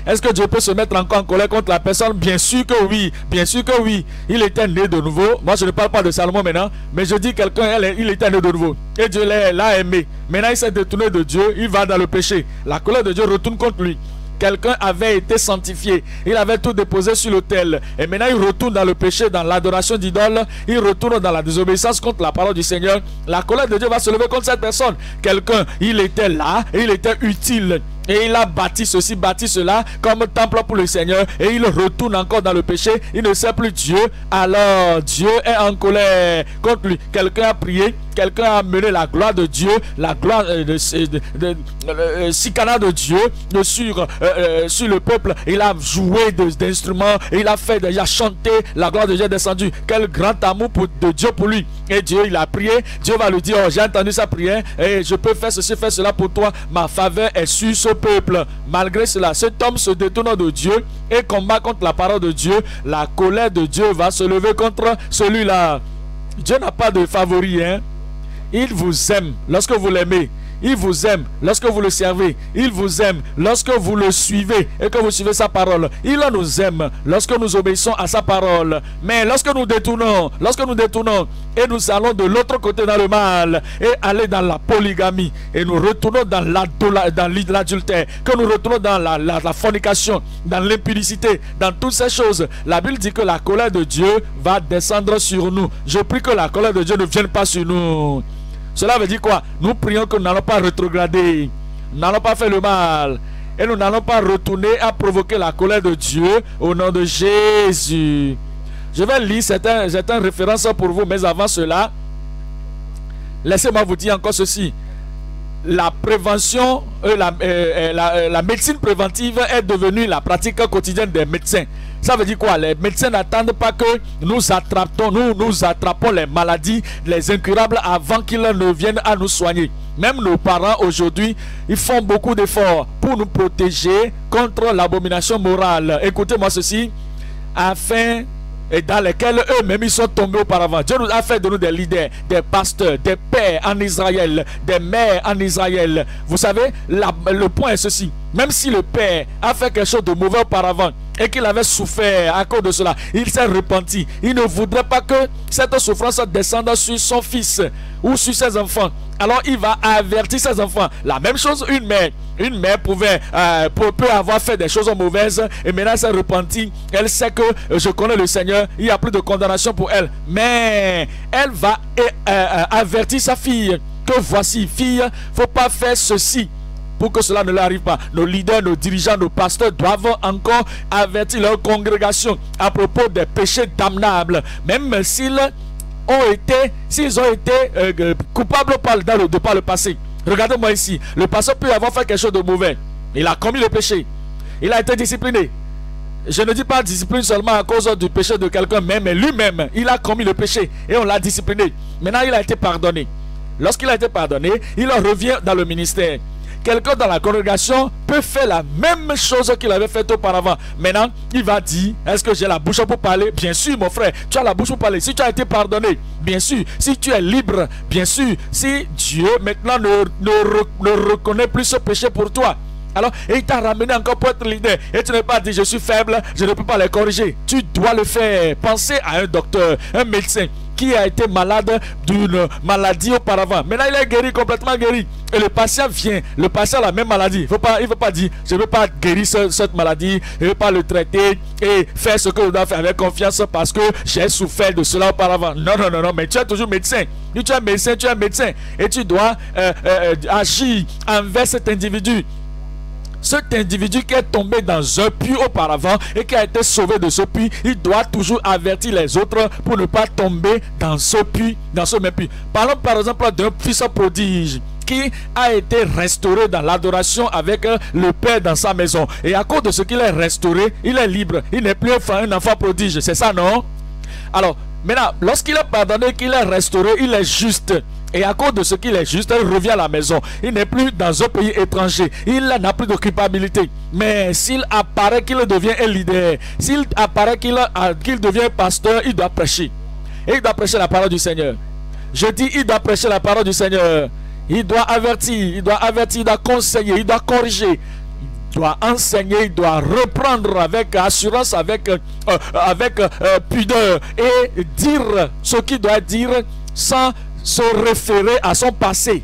S1: est-ce que Dieu peut se mettre encore en colère contre la personne? Bien sûr que oui. Bien sûr que oui. Il était né de nouveau. Moi, je ne parle pas de Salomon maintenant, mais je dis quelqu'un, il était né de nouveau. Et Dieu l'a aimé. Maintenant, il s'est détourné de Dieu. Il va dans le péché. La colère de Dieu retourne contre lui quelqu'un avait été sanctifié. Il avait tout déposé sur l'autel. Et maintenant, il retourne dans le péché, dans l'adoration d'idole. Il retourne dans la désobéissance contre la parole du Seigneur. La colère de Dieu va se lever contre cette personne. Quelqu'un, il était là, il était utile. Et il a bâti ceci, bâti cela comme temple pour le Seigneur. Et il retourne encore dans le péché. Il ne sait plus Dieu. Alors Dieu est en colère contre lui. Quelqu'un a prié. Quelqu'un a mené la gloire de Dieu, la gloire euh, de, de, de, de, de Dieu sur, euh, euh, le peuple. Il a joué d'instruments. Il a fait, il a chanté. La gloire de Dieu est descendue. Quel grand amour de Dieu pour lui. Et Dieu, il a prié. Dieu va lui dire, oh, j'ai entendu sa prière. Et je peux faire ceci, faire cela pour toi. Ma faveur est sur ce peuple. Malgré cela, cet homme se détourne de Dieu et combat contre la parole de Dieu. La colère de Dieu va se lever contre celui-là. Dieu n'a pas de favori. Hein? Il vous aime lorsque vous l'aimez. Il vous aime lorsque vous le servez. Il vous aime lorsque vous le suivez et que vous suivez sa parole. Il nous aime lorsque nous obéissons à sa parole. Mais lorsque nous détournons, lorsque nous détournons et nous allons de l'autre côté dans le mal et aller dans la polygamie et nous retournons dans l'adultère, que nous retournons dans la, fornication, dans l'impudicité, dans toutes ces choses, la Bible dit que la colère de Dieu va descendre sur nous. Je prie que la colère de Dieu ne vienne pas sur nous. Cela veut dire quoi? Nous prions que nous n'allons pas rétrograder, nous n'allons pas faire le mal. Et nous n'allons pas retourner à provoquer la colère de Dieu au nom de Jésus. Je vais lire certaines, références pour vous, mais avant cela, laissez-moi vous dire encore ceci. la prévention, euh, euh, euh, la, médecine préventive est devenue la pratique quotidienne des médecins. Ça veut dire quoi? Les médecins n'attendent pas que nous attrapons, nous, nous attrapons les maladies, les incurables avant qu'ils ne viennent à nous soigner. Même nos parents aujourd'hui, ils font beaucoup d'efforts pour nous protéger contre l'abomination morale. Écoutez-moi ceci, afin et dans lesquels eux-mêmes ils sont tombés auparavant. Dieu nous a fait de nous des leaders, des pasteurs, des pères en Israël, des mères en Israël. Vous savez, le point est ceci. Même si le père a fait quelque chose de mauvais auparavant et qu'il avait souffert à cause de cela, il s'est repenti. Il ne voudrait pas que cette souffrance descende sur son fils ou sur ses enfants. Alors il va avertir ses enfants. La même chose, une mère. Une mère pouvait, euh, peut avoir fait des choses mauvaises et maintenant elle s'est repentie. Elle sait que euh, je connais le Seigneur, il n'y a plus de condamnation pour elle. Mais elle va euh, avertir sa fille que voici, fille, faut pas faire ceci pour que cela ne l'arrive pas. Nos leaders, nos dirigeants, nos pasteurs doivent encore avertir leur congrégation à propos des péchés damnables, même s'ils ont été, s'ils ont été euh, euh, coupables par, le, de par le passé. Regardez-moi ici, le pasteur peut avoir fait quelque chose de mauvais. Il a commis le péché. Il a été discipliné. Je ne dis pas discipline seulement à cause du péché de quelqu'un, mais lui-même, il a commis le péché et on l'a discipliné. Maintenant, il a été pardonné. Lorsqu'il a été pardonné, il revient dans le ministère quelqu'un dans la congrégation peut faire la même chose qu'il avait fait auparavant. Maintenant, il va dire, est-ce que j'ai la bouche pour parler? Bien sûr, mon frère, tu as la bouche pour parler. Si tu as été pardonné, bien sûr. Si tu es libre, bien sûr. Si Dieu maintenant ne, ne, reconnaît plus ce péché pour toi, alors, il t'a ramené encore pour être leader. Et tu n'es pas dit, je suis faible, je ne peux pas les corriger. Tu dois le faire. Pensez à un docteur, un médecin qui a été malade d'une maladie auparavant. Maintenant, il est guéri, complètement guéri. Et le patient vient. Le patient a la même maladie. Il ne faut pas dire, je ne veux pas guérir cette maladie, je ne veux pas le traiter et faire ce que je dois faire avec confiance parce que j'ai souffert de cela auparavant. Non, non, non, non, mais tu es toujours médecin. Tu es médecin, tu es médecin. Et tu dois euh, euh, agir envers cet individu cet individu qui est tombé dans un puits auparavant et qui a été sauvé de ce puits, il doit toujours avertir les autres pour ne pas tomber dans ce puits, dans ce même puits. Parlons par exemple d'un fils prodige qui a été restauré dans l'adoration avec le Père dans sa maison. Et à cause de ce qu'il est restauré, il est libre. Il n'est plus un enfant prodige. C'est ça, non? Alors, maintenant, lorsqu'il est pardonné, qu'il est restauré, il est juste. Et à cause de ce qu'il est juste, il revient à la maison. Il n'est plus dans un pays étranger. Il n'a plus de culpabilité. Mais s'il apparaît qu'il devient un leader, s'il apparaît qu'il devient pasteur, il doit prêcher. Et il doit prêcher la parole du Seigneur. Je dis, il doit prêcher la parole du Seigneur. Il doit avertir, il doit avertir, il doit conseiller, il doit corriger. Il doit enseigner, il doit reprendre avec assurance, avec, euh, avec euh, pudeur et dire ce qu'il doit dire sans se référer à son passé.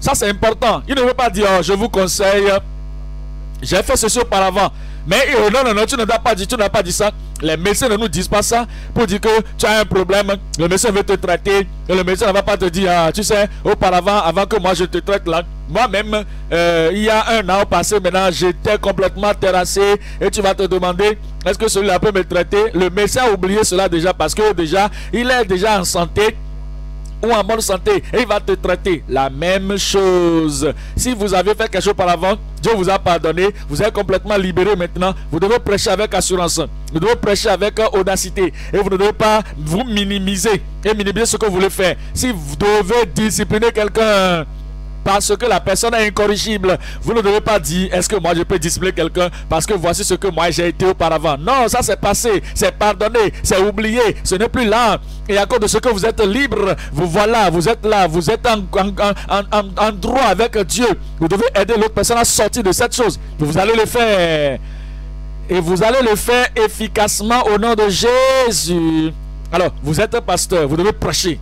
S1: Ça, c'est important. Il ne veut pas dire, oh, je vous conseille, j'ai fait ceci auparavant. Mais non, non, non, tu ne dois pas dire, tu n'as pas dit ça. Les médecins ne nous disent pas ça pour dire que tu as un problème. Le médecin veut te traiter. Et le médecin ne va pas te dire, ah, tu sais, auparavant, avant que moi je te traite là, moi-même, euh, il y a un an passé, maintenant, j'étais complètement terrassé. Et tu vas te demander, est-ce que celui-là peut me traiter? Le médecin a oublié cela déjà parce que déjà, il est déjà en santé ou en bonne santé et il va te traiter la même chose. Si vous avez fait quelque chose auparavant, Dieu vous a pardonné, vous êtes complètement libéré maintenant. Vous devez prêcher avec assurance, vous devez prêcher avec audacité et vous ne devez pas vous minimiser et minimiser ce que vous voulez faire. Si vous devez discipliner quelqu'un, parce que la personne est incorrigible. Vous ne devez pas dire, est-ce que moi je peux discipliner quelqu'un parce que voici ce que moi j'ai été auparavant. Non, ça c'est passé, c'est pardonné, c'est oublié, ce n'est plus là. Et à cause de ce que vous êtes libre, vous voilà, vous êtes là, vous êtes en, droit avec Dieu. Vous devez aider l'autre personne à sortir de cette chose. Vous allez le faire. Et vous allez le faire efficacement au nom de Jésus. Alors, vous êtes un pasteur, vous devez prêcher,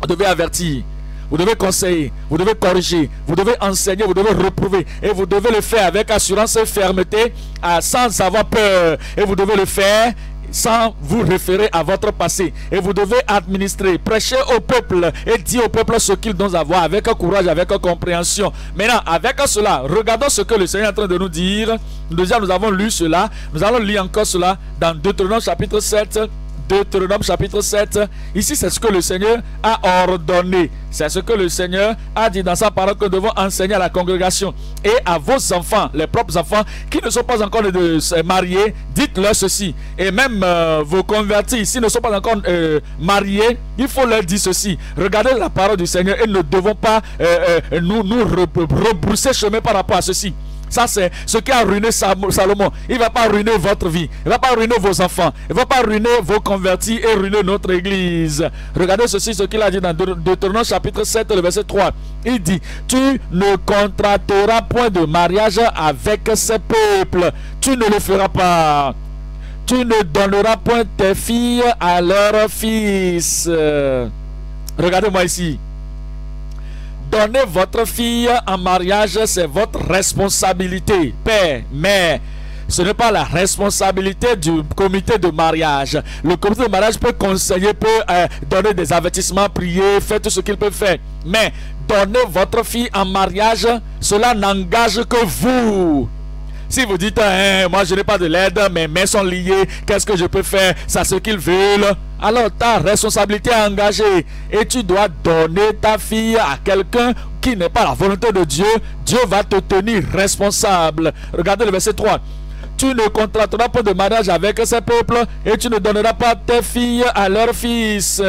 S1: vous devez avertir, vous devez conseiller, vous devez corriger, vous devez enseigner, vous devez reprouver. Et vous devez le faire avec assurance et fermeté, sans avoir peur. Et vous devez le faire sans vous référer à votre passé. Et vous devez administrer, prêcher au peuple et dire au peuple ce qu'ils doivent avoir avec courage, avec compréhension. Maintenant, avec cela, regardons ce que le Seigneur est en train de nous dire. Déjà, nous avons lu cela. Nous allons lire encore cela dans Deutéronome chapitre 7 Deutéronome chapitre 7. Ici, c'est ce que le Seigneur a ordonné. C'est ce que le Seigneur a dit dans sa parole que nous devons enseigner à la congrégation et à vos enfants, les propres enfants qui ne sont pas encore mariés. Dites-leur ceci. Et même euh, vos convertis, s'ils ne sont pas encore euh, mariés, il faut leur dire ceci. Regardez la parole du Seigneur et ne devons pas euh, nous, nous rebrousser chemin par rapport à ceci. Ça, c'est ce qui a ruiné Salomon. Il ne va pas ruiner votre vie. Il ne va pas ruiner vos enfants. Il ne va pas ruiner vos convertis et ruiner notre église. Regardez ceci, ce qu'il a dit dans Deutéronome chapitre 7, le verset 3. Il dit, tu ne contracteras point de mariage avec ces peuples. Tu ne le feras pas. Tu ne donneras point tes filles à leurs fils. Regardez-moi ici. Donner votre fille en mariage, c'est votre responsabilité, père, mère. Ce n'est pas la responsabilité du comité de mariage. Le comité de mariage peut conseiller, peut euh, donner des avertissements, prier, faire tout ce qu'il peut faire. Mais donner votre fille en mariage, cela n'engage que vous. Si vous dites, hein, moi je n'ai pas de l'aide, mes mains sont liées, qu'est-ce que je peux faire? C'est ce qu'ils veulent. Alors ta responsabilité est engagée et tu dois donner ta fille à quelqu'un qui n'est pas la volonté de Dieu. Dieu va te tenir responsable. Regardez le verset 3 tu ne contracteras pas de mariage avec ces peuples et tu ne donneras pas tes filles à leurs fils.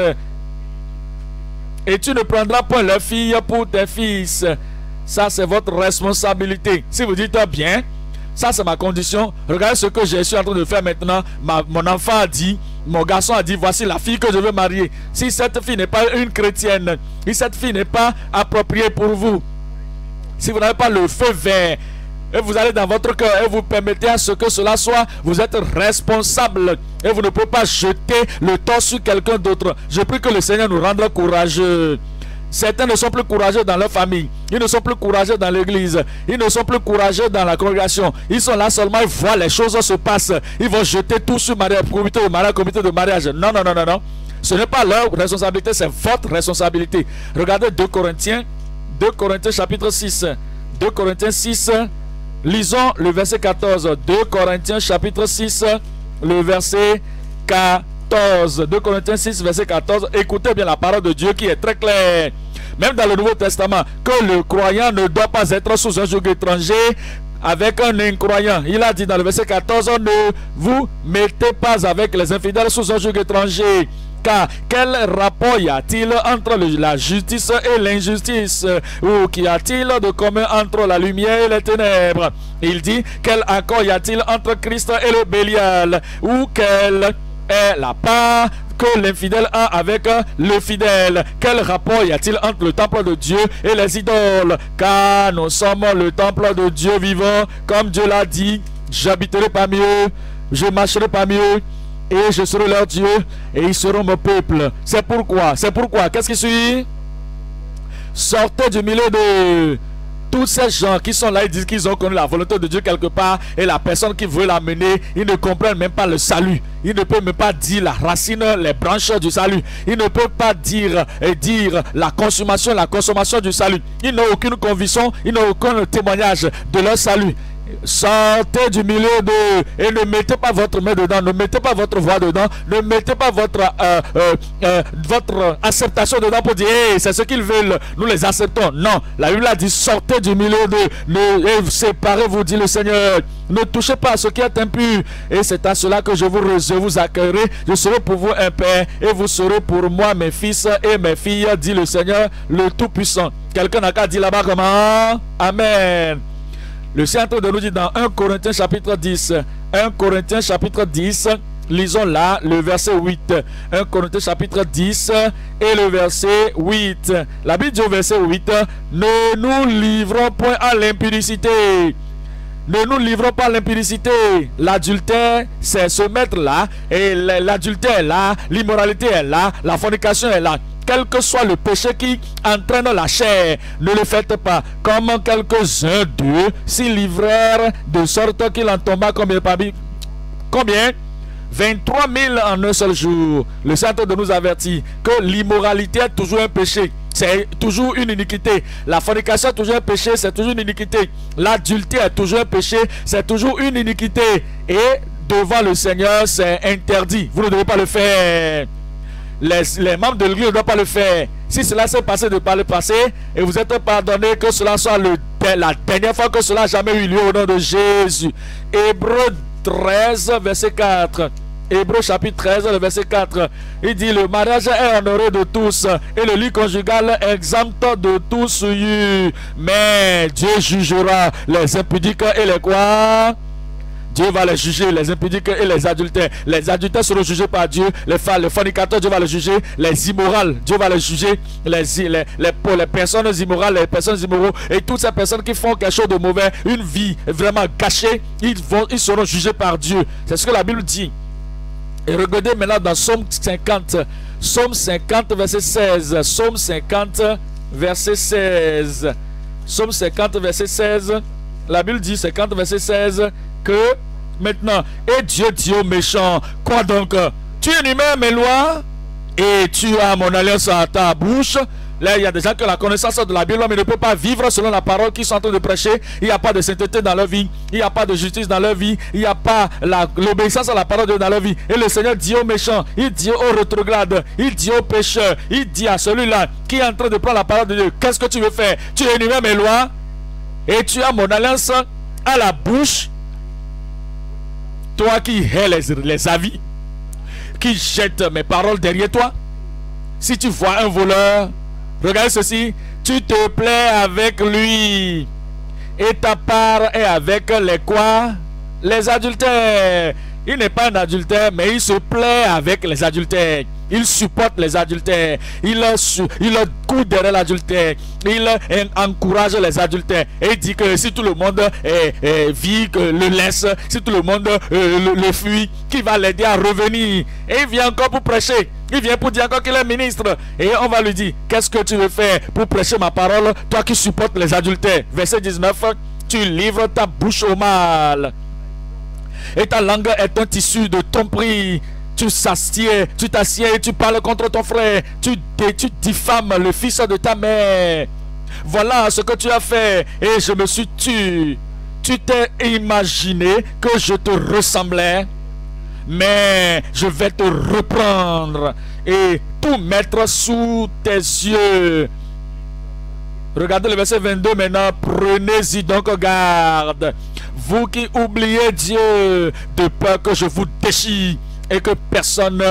S1: Et tu ne prendras pas leurs filles pour tes fils. Ça, c'est votre responsabilité. Si vous dites bien, ça, c'est ma condition. Regardez ce que je suis en train de faire maintenant. mon enfant a dit, mon garçon a dit, voici la fille que je veux marier. Si cette fille n'est pas une chrétienne, si cette fille n'est pas appropriée pour vous, si vous n'avez pas le feu vert, et vous allez dans votre cœur et vous permettez à ce que cela soit, vous êtes responsable et vous ne pouvez pas jeter le temps sur quelqu'un d'autre. Je prie que le Seigneur nous rende courageux. Certains ne sont plus courageux dans leur famille. Ils ne sont plus courageux dans l'église. Ils ne sont plus courageux dans la congrégation. Ils sont là seulement, ils voient les choses se passent. Ils vont jeter tout sur mariage, comité de mariage, comité de mariage. Non, non, non, non, non. Ce n'est pas leur responsabilité, c'est votre responsabilité. Regardez 2 Corinthiens, 2 Corinthiens chapitre 6. 2 Corinthiens 6, lisons le verset 14. 2 Corinthiens chapitre 6, le verset 14. 2 Corinthiens 6, verset 14. Écoutez bien la parole de Dieu qui est très claire. Même dans le Nouveau Testament, que le croyant ne doit pas être sous un joug étranger avec un incroyant. Il a dit dans le verset 14, ne vous mettez pas avec les infidèles sous un joug étranger. Car quel rapport y a-t-il entre la justice et l'injustice? Ou qu'y a-t-il de commun entre la lumière et les ténèbres? Il dit, quel accord y a-t-il entre Christ et le Bélial? Ou quel est la part que l'infidèle a avec le fidèle. Quel rapport y a-t-il entre le temple de Dieu et les idoles? Car nous sommes le temple de Dieu vivant, comme Dieu l'a dit. J'habiterai parmi eux, je marcherai parmi eux, et je serai leur Dieu, et ils seront mon peuple. C'est pourquoi, c'est pourquoi, qu'est-ce qui suit? Sortez du milieu de tous ces gens qui sont là, ils disent qu'ils ont connu la volonté de Dieu quelque part et la personne qui veut l'amener, ils ne comprennent même pas le salut. Ils ne peuvent même pas dire la racine, les branches du salut. Ils ne peuvent pas dire et dire la consommation, la consommation du salut. Ils n'ont aucune conviction, ils n'ont aucun témoignage de leur salut. Sortez du milieu de... Et ne mettez pas votre main dedans. Ne mettez pas votre voix dedans. Ne mettez pas votre, euh, euh, euh, acceptation dedans pour dire c'est ce qu'ils veulent. Nous les acceptons. Non. La Bible dit sortez du milieu de... Ne, séparez-vous, dit le Seigneur. Ne touchez pas à ce qui est impur. Et c'est à cela que je vous, je vous accueillerai. Je serai pour vous un père. Et vous serez pour moi mes fils et mes filles, dit le Seigneur, le Tout-Puissant. Quelqu'un n'a qu'à dire là-bas comment? Amen. Le Saint de nous dit dans 1 Corinthiens chapitre 10, 1 Corinthiens chapitre 10, lisons là le verset 8. 1 Corinthiens chapitre 10 et le verset 8. La Bible dit au verset 8, ne nous livrons point à l'impudicité. Ne nous livrons pas à l'impudicité. L'adultère, c'est se mettre là. Et l'adultère est là. L'immoralité est là. La fornication est là quel que soit le péché qui entraîne la chair, ne le faites pas. Comme quelques-uns d'eux s'y livrèrent de sorte qu'il en tomba combien parmi Combien? 23 000 en un seul jour. Le Saint de nous avertit que l'immoralité est toujours un péché. C'est toujours une iniquité. La fornication est toujours un péché, c'est toujours une iniquité. L'adultère est toujours un péché, c'est toujours une iniquité. Et devant le Seigneur, c'est interdit. Vous ne devez pas le faire. Les, membres de l'Église ne doivent pas le faire. Si cela s'est passé de par le passé et vous êtes pardonné, que cela soit la dernière fois que cela n'a jamais eu lieu au nom de Jésus. Hébreu 13, verset 4. Hébreu chapitre 13, le verset 4. Il dit le mariage est honoré de tous et le lit conjugal exempt de souillure. Mais Dieu jugera les impudiques et les quoi? Dieu va les juger, les impudiques et les adultères. Les adultères seront jugés par Dieu. Les, les fornicateurs, Dieu va les juger. Les immorales, Dieu va les juger. Les, les, les, personnes immorales, les personnes immorales et toutes ces personnes qui font quelque chose de mauvais, une vie vraiment gâchée, ils, vont, ils seront jugés par Dieu. C'est ce que la Bible dit. Et regardez maintenant dans Somme 50. Somme 50, verset 16. Somme 50, verset 16. Somme 50, verset 16. La Bible dit 50, verset 16 que maintenant, et Dieu dit aux méchants, quoi donc Tu énumères mes lois et tu as mon alliance à ta bouche. Là, il y a des gens qui ont la connaissance de la Bible, mais ne peuvent pas vivre selon la parole qu'ils sont en train de prêcher. Il n'y a pas de sainteté dans leur vie. Il n'y a pas de justice dans leur vie. Il n'y a pas l'obéissance à la parole de Dieu dans leur vie. Et le Seigneur dit aux méchants, il dit aux rétrogrades, il dit aux pécheurs, il dit à celui-là qui est en train de prendre la parole de Dieu, qu'est-ce que tu veux faire? Tu énumères mes lois et tu as mon alliance à la bouche toi qui hais les, avis, qui jette mes paroles derrière toi, si tu vois un voleur, regarde ceci, tu te plais avec lui. Et ta part est avec les quoi? Les adultères. Il n'est pas un adultère, mais il se plaît avec les adultères. Il supporte les adultères. Il, il court derrière l'adultère. Il encourage les adultères. Et il dit que si tout le monde vit, le laisse, si tout le monde euh, le, fuit, qui va l'aider à revenir. Et il vient encore pour prêcher. Il vient pour dire encore qu'il est ministre. Et on va lui dire, qu'est-ce que tu veux faire pour prêcher ma parole, toi qui supportes les adultères? Verset 19, tu livres ta bouche au mal. Et ta langue est un tissu de ton prix tu s'assieds, tu t'assieds et tu parles contre ton frère, tu, tu diffames le fils de ta mère. Voilà ce que tu as fait et je me suis tué. Tu t'es imaginé que je te ressemblais, mais je vais te reprendre et tout mettre sous tes yeux. Regardez le verset 22 maintenant. Prenez-y donc garde. Vous qui oubliez Dieu, de peur que je vous déchire et que personne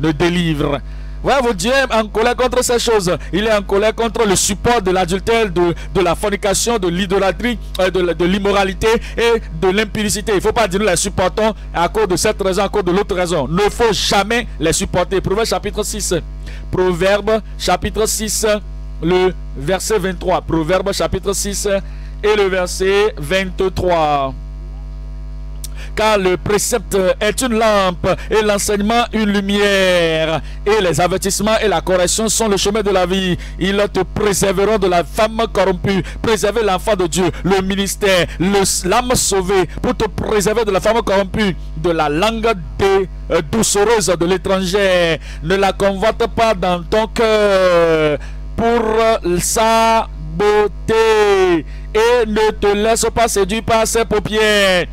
S1: ne délivre. Voilà, vous Dieu est en colère contre ces choses. Il est en colère contre le support de l'adultère, de, de, la fornication, de l'idolâtrie, euh, de, l'immoralité et de l'impudicité. Il ne faut pas dire nous les supportons à cause de cette raison, à cause de l'autre raison. Il ne faut jamais les supporter. Proverbe chapitre 6. Proverbe chapitre 6, le verset 23. Proverbe chapitre 6 et le verset 23 car le précepte est une lampe et l'enseignement une lumière. Et les avertissements et la correction sont le chemin de la vie. Ils te préserveront de la femme corrompue, préserver l'enfant de Dieu, le ministère, l'âme sauvée, pour te préserver de la femme corrompue, de la langue euh, doucereuse de l'étranger. Ne la convoite pas dans ton cœur pour sa beauté et ne te laisse pas séduire par ses paupières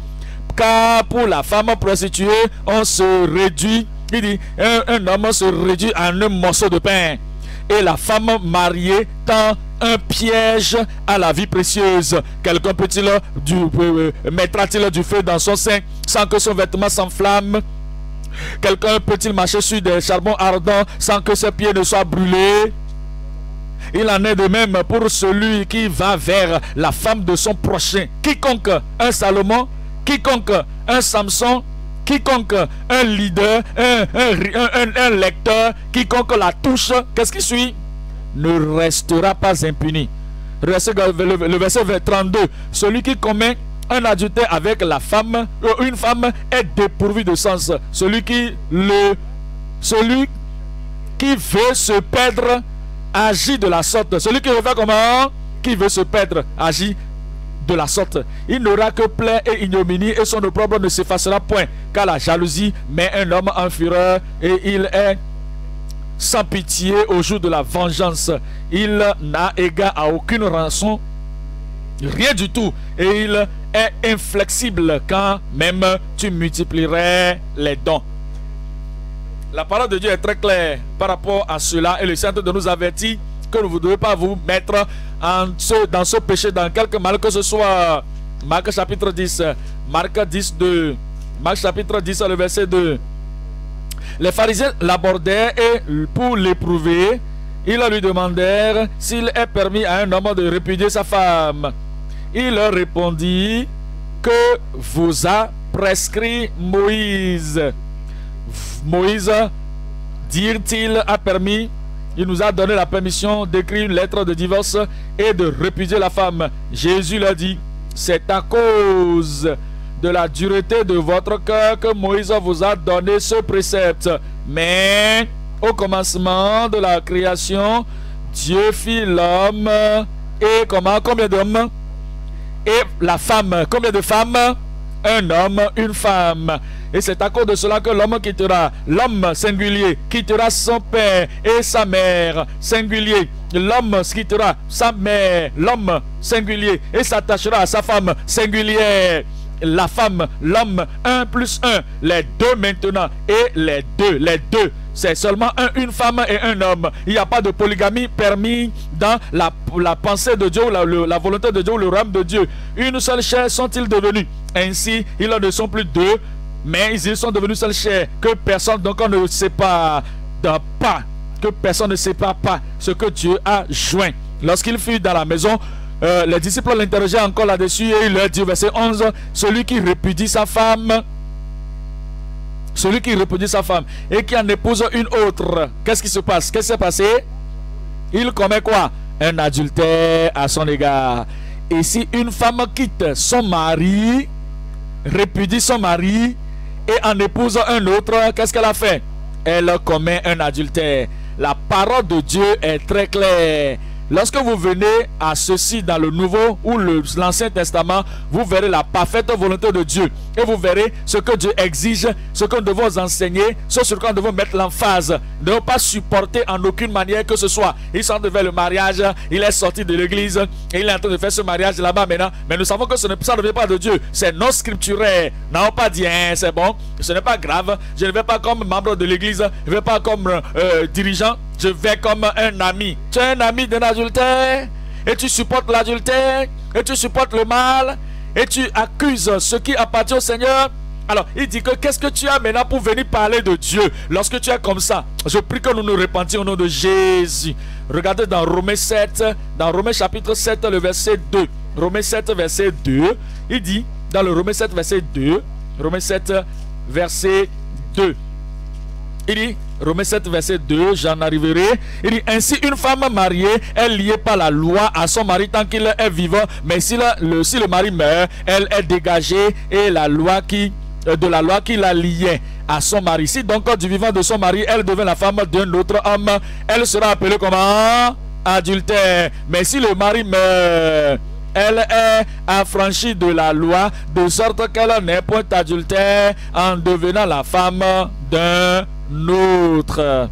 S1: car pour la femme prostituée, on se réduit. Il dit, un, homme se réduit en un morceau de pain. Et la femme mariée tend un piège à la vie précieuse. Quelqu'un peut-il du, euh, mettra-t-il du feu dans son sein sans que son vêtement s'enflamme? Quelqu'un peut-il marcher sur des charbons ardents sans que ses pieds ne soient brûlés? Il en est de même pour celui qui va vers la femme de son prochain. Quiconque, un Salomon, quiconque un Samson, quiconque un leader, un, lecteur, quiconque la touche, qu'est-ce qui suit? Ne restera pas impuni. Le, verset 32. Celui qui commet un adultère avec la femme, euh, une femme est dépourvu de sens. Celui qui le, celui qui veut se perdre agit de la sorte. Celui qui veut Qui veut se perdre agit de la sorte. Il n'aura que plaie et ignominie et son opprobre ne s'effacera point. Car la jalousie met un homme en fureur et il est sans pitié au jour de la vengeance. Il n'a égard à aucune rançon, rien du tout. Et il est inflexible quand même tu multiplierais les dons. La parole de Dieu est très claire par rapport à cela et le Saint de nous avertit que vous ne devez pas vous mettre dans ce péché, dans quelque mal que ce soit. Marc chapitre 10, Marc 10, 2. Marc chapitre 10, le verset 2. Les pharisiens l'abordèrent et pour l'éprouver, ils lui demandèrent s'il est permis à un homme de répudier sa femme. Il leur répondit que vous a prescrit Moïse. Moïse, dire-t-il, a permis, il nous a donné la permission d'écrire une lettre de divorce et de répudier la femme. Jésus leur dit, c'est à cause de la dureté de votre cœur que Moïse vous a donné ce précepte. Mais au commencement de la création, Dieu fit l'homme et comment combien d'hommes? Et la femme, combien de femmes? Un homme, une femme. Et c'est à cause de cela que l'homme quittera, l'homme singulier, quittera son père et sa mère singulier. L'homme quittera sa mère, l'homme singulier, et s'attachera à sa femme singulière la femme, l'homme, un plus un, les deux maintenant, et les deux, les deux. C'est seulement un, une femme et un homme. Il n'y a pas de polygamie permis dans la, pensée de Dieu, la, la volonté de Dieu, le rame de Dieu. Une seule chair sont-ils devenus? Ainsi, ils ne sont plus deux, mais ils sont devenus seule chair. Que personne, donc on ne sait pas, pas, que personne ne sépare pas ce que Dieu a joint. Lorsqu'il fut dans la maison, euh, les disciples l'interrogeaient encore là-dessus et il leur dit, verset 11, celui qui répudie sa femme, celui qui répudie sa femme et qui en épouse une autre, qu'est-ce qui se passe? Qu'est-ce qui s'est passé? Il commet quoi? Un adultère à son égard. Et si une femme quitte son mari, répudie son mari et en épouse un autre, qu'est-ce qu'elle a fait? Elle commet un adultère. La parole de Dieu est très claire. Lorsque vous venez à ceci dans le Nouveau ou l'Ancien Testament, vous verrez la parfaite volonté de Dieu. Et vous verrez ce que Dieu exige, ce que nous devons enseigner, ce sur quoi nous devons mettre l'emphase. Ne pas supporter en aucune manière que ce soit. Il s'en devait le mariage, il est sorti de l'église et il est en train de faire ce mariage là-bas maintenant. Mais nous savons que ce ne, ça ne vient pas de Dieu. C'est non scripturaire. N'avons pas dit, hein, c'est bon, ce n'est pas grave. Je ne vais pas comme membre de l'église, je ne vais pas comme euh, dirigeant je vais comme un ami. Tu es un ami d'un adultère et tu supportes l'adultère et tu supportes le mal et tu accuses ce qui appartient au Seigneur. Alors, il dit que qu'est-ce que tu as maintenant pour venir parler de Dieu lorsque tu es comme ça? Je prie que nous nous repentions au nom de Jésus. Regardez dans Romains 7, dans Romains chapitre 7, le verset 2. Romains 7, verset 2. Il dit, dans le Romains 7, verset 2, Romains 7, verset 2. Il dit, Romains 7, verset 2, j'en arriverai. Il dit, ainsi une femme mariée est liée par la loi à son mari tant qu'il est vivant. Mais si le, si le mari meurt, elle est dégagée et la loi qui, euh, de la loi qui la liait à son mari. Si donc du vivant de son mari, elle devient la femme d'un autre homme, elle sera appelée comment? Adultère. Mais si le mari meurt, elle est affranchie de la loi, de sorte qu'elle n'est point adultère en devenant la femme d'un notre.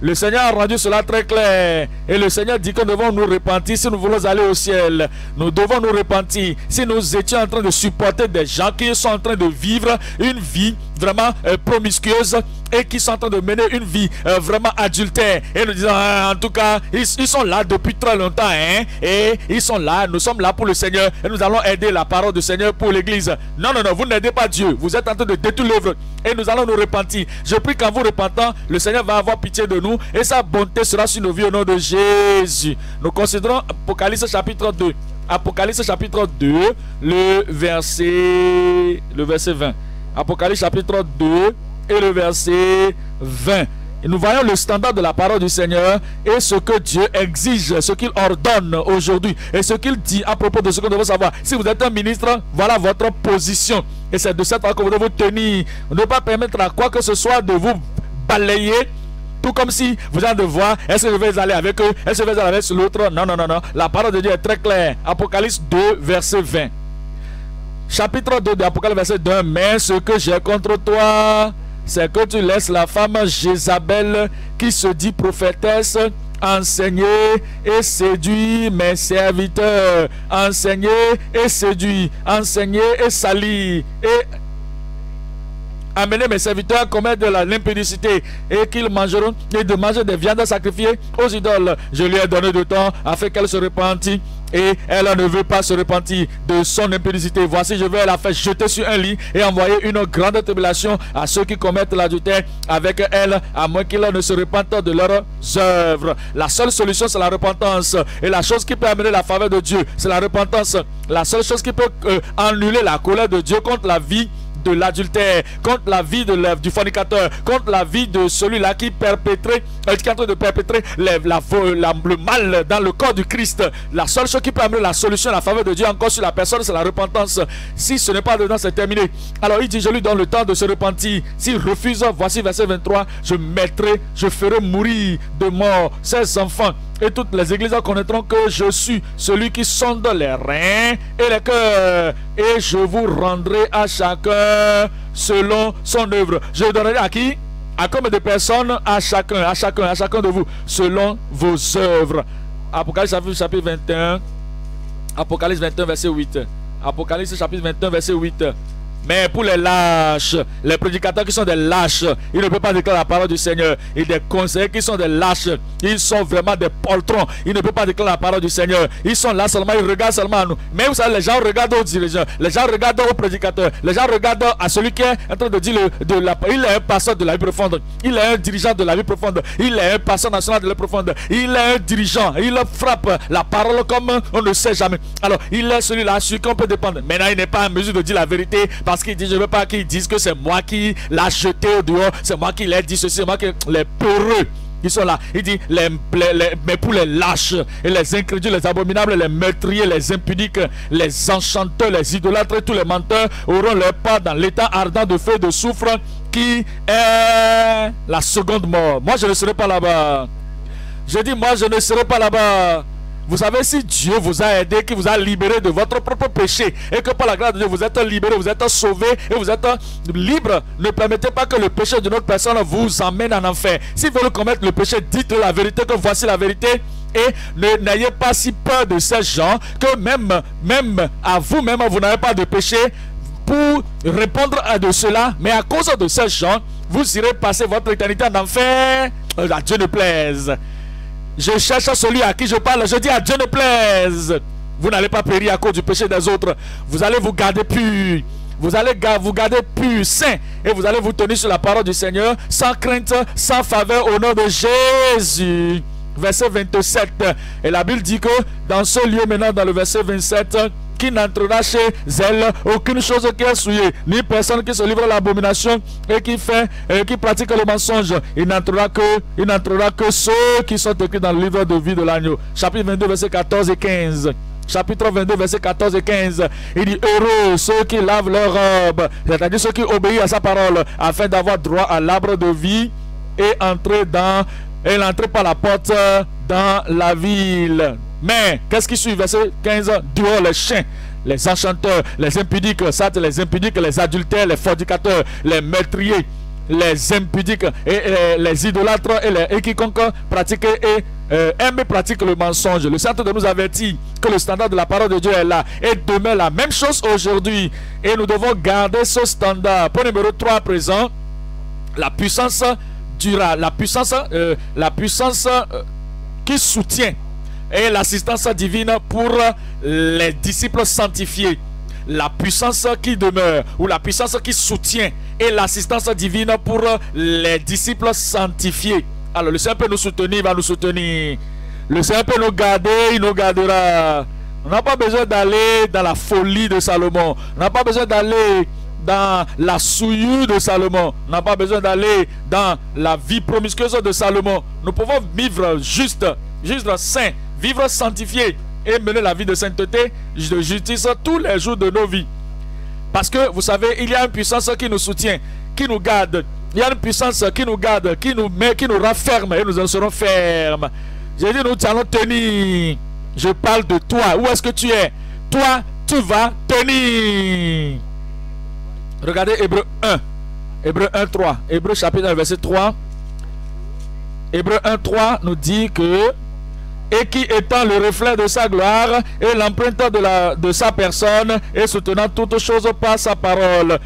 S1: Le Seigneur a rendu cela très clair. Et le Seigneur dit que nous devons nous repentir si nous voulons aller au ciel. Nous devons nous repentir si nous étions en train de supporter des gens qui sont en train de vivre une vie vraiment euh, promiscueuse et qui sont en train de mener une vie euh, vraiment adultère. Et nous disons, hein, en tout cas, ils, sont là depuis très longtemps. Hein, et ils sont là, nous sommes là pour le Seigneur. Et nous allons aider la parole du Seigneur pour l'Église. Non, non, non, vous n'aidez pas Dieu. Vous êtes en train de détruire l'œuvre. Et nous allons nous repentir. Je prie qu'en vous repentant, le Seigneur va avoir pitié de nous. Et sa bonté sera sur nos vies au nom de Jésus. Nous considérons Apocalypse chapitre 2. Apocalypse chapitre 2, le verset, le verset 20. Apocalypse chapitre 2 et le verset 20. Et nous voyons le standard de la parole du Seigneur et ce que Dieu exige, ce qu'il ordonne aujourd'hui et ce qu'il dit à propos de ce que nous devons savoir. Si vous êtes un ministre, voilà votre position. Et c'est de cette façon que vous devez vous tenir. Ne pas permettre à quoi que ce soit de vous balayer tout comme si vous avez de voir, est-ce que je vais aller avec eux, est-ce que je vais aller avec l'autre? Non, non, non, non. La parole de Dieu est très claire. Apocalypse 2, verset 20. Chapitre 2 de Apocalypse, verset 2. Mais ce que j'ai contre toi, c'est que tu laisses la femme Jézabel qui se dit prophétesse enseignez et séduit mes serviteurs. Enseignez et séduit. Enseignez et salit. Et amenez mes serviteurs à commettre de la limpidicité et qu'ils mangeront et de manger des viandes sacrifiées aux idoles. Je lui ai donné de temps afin qu'elle se repentit et elle ne veut pas se repentir de son impudicité. Voici, je vais la faire jeter sur un lit et envoyer une grande tribulation à ceux qui commettent l'adultère avec elle, à moins qu'ils ne se repentent de leurs œuvres. La seule solution, c'est la repentance. Et la chose qui peut amener la faveur de Dieu, c'est la repentance. La seule chose qui peut euh, annuler la colère de Dieu contre la vie de l'adultère, contre la vie de du fornicateur, contre la vie de celui-là qui perpétrait, euh, qui est en train de perpétrer la, le mal dans le corps du Christ. La seule chose qui peut amener la solution, la faveur de Dieu encore sur la personne, c'est la repentance. Si ce n'est pas dedans, c'est terminé. Alors il dit, je lui donne le temps de se repentir. S'il refuse, voici verset 23, je mettrai, je ferai mourir de mort ses enfants et toutes les églises connaîtront que je suis celui qui sonde les reins et les cœurs. Et je vous rendrai à chacun selon son œuvre. Je donnerai à qui? À combien de personnes À chacun, à chacun, à chacun de vous, selon vos œuvres. Apocalypse chapitre 21. Apocalypse 21, verset 8. Apocalypse chapitre 21, verset 8. Mais pour les lâches, les prédicateurs qui sont des lâches, ils ne peuvent pas déclarer la parole du Seigneur. Et des conseillers qui sont des lâches, ils sont vraiment des poltrons. Ils ne peuvent pas déclarer la parole du Seigneur. Ils sont là seulement, ils regardent seulement à nous. Mais vous savez, les gens regardent aux dirigeants, les gens regardent aux prédicateurs, les gens regardent à celui qui est en train de dire de la, il est un pasteur de la vie profonde, il est un dirigeant de la vie profonde, il est un pasteur national de la vie profonde, il est un dirigeant, il frappe la parole comme on ne sait jamais. Alors, il est celui-là sur qui on peut dépendre. Maintenant, il n'est pas en mesure de dire la vérité qu'il dit, je ne veux pas qu'ils disent que c'est moi qui l'a jeté au dehors, c'est moi qui l'ai dit ceci, c'est moi qui les peureux. Ils sont là. Il dit, les, mais pour les lâches et les incrédules, les abominables, les meurtriers, les impudiques, les enchanteurs, les idolâtres, tous les menteurs auront leur part dans l'état ardent de feu de soufre qui est la seconde mort. Moi, je ne serai pas là-bas. Je dis, moi, je ne serai pas là-bas. Vous savez, si Dieu vous a aidé, qui vous a libéré de votre propre péché, et que par la grâce de Dieu, vous êtes libéré, vous êtes sauvé, et vous êtes libre, ne permettez pas que le péché de notre personne vous emmène en enfer. Si vous voulez commettre le péché, dites la vérité, que voici la vérité, et n'ayez pas si peur de ces gens, que même, même à vous-même, vous n'avez pas de péché pour répondre à de cela, mais à cause de ces gens, vous irez passer votre éternité en enfer. Euh, à Dieu ne plaise. Je cherche celui à qui je parle. Je dis à Dieu ne plaise. Vous n'allez pas périr à cause du péché des autres. Vous allez vous garder pur. Vous allez vous garder pur, saint. Et vous allez vous tenir sur la parole du Seigneur sans crainte, sans faveur au nom de Jésus. Verset 27. Et la Bible dit que dans ce lieu maintenant, dans le verset 27, qui n'entrera chez elle aucune chose qui est souillée, ni personne qui se livre à l'abomination et qui fait et qui pratique le mensonge. Il n'entrera que, il n'entrera que ceux qui sont écrits dans le livre de vie de l'agneau. Chapitre 22, verset 14 et 15 chapitre 22, verset 14 et 15. Il dit Heureux ceux qui lavent leur robe, c'est-à-dire ceux qui obéissent à sa parole, afin d'avoir droit à l'arbre de vie et entrer dans et l'entrer par la porte dans la ville. Mais, qu'est-ce qui suit? Verset 15, dehors les chiens, les enchanteurs, les impudiques, les impudiques, les adultères, les fornicateurs, les meurtriers, les impudiques, et, les idolâtres et, les, et quiconque pratique et euh, aime pratique le mensonge. Le centre de nous avertit que le standard de la parole de Dieu est là. Et demain, la même chose aujourd'hui. Et nous devons garder ce standard. Point numéro 3 à présent, la puissance la puissance, euh, la puissance euh, qui soutient et l'assistance divine pour les disciples sanctifiés. La puissance qui demeure ou la puissance qui soutient et l'assistance divine pour les disciples sanctifiés. Alors le Seigneur peut nous soutenir, il va nous soutenir. Le Seigneur peut nous garder, il nous gardera. On n'a pas besoin d'aller dans la folie de Salomon. On n'a pas besoin d'aller dans la souillure de Salomon. On n'a pas besoin d'aller dans la vie promiscueuse de Salomon. Nous pouvons vivre juste, juste saint, vivre sanctifié et mener la vie de sainteté, de justice tous les jours de nos vies. Parce que vous savez, il y a une puissance qui nous soutient, qui nous garde. Il y a une puissance qui nous garde, qui nous met, qui nous rafferme et nous en serons fermes. J'ai dit, nous allons tenir. Je parle de toi. Où est-ce que tu es? Toi, tu vas tenir. Regardez Hébreu 1. Hébreu 1, 3. Hébreu chapitre 1, verset 3. Hébreu 1.3 nous dit que et qui étant le reflet de sa gloire et l'empreinte de, sa personne et soutenant toutes choses par sa parole,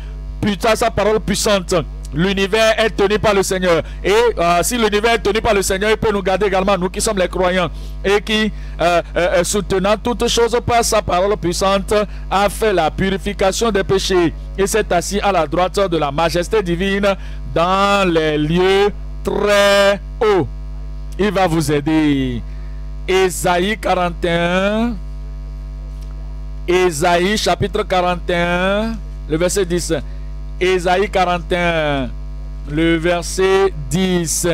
S1: sa parole puissante. L'univers est tenu par le Seigneur. Et euh, si l'univers est tenu par le Seigneur, il peut nous garder également, nous qui sommes les croyants, et qui, euh, euh, soutenant toutes choses par sa parole puissante, a fait la purification des péchés et s'est assis à la droite de la majesté divine dans les lieux très hauts. Il va vous aider. Ésaïe 41. Ésaïe chapitre 41, le verset 10. Ésaïe 41, le verset 10.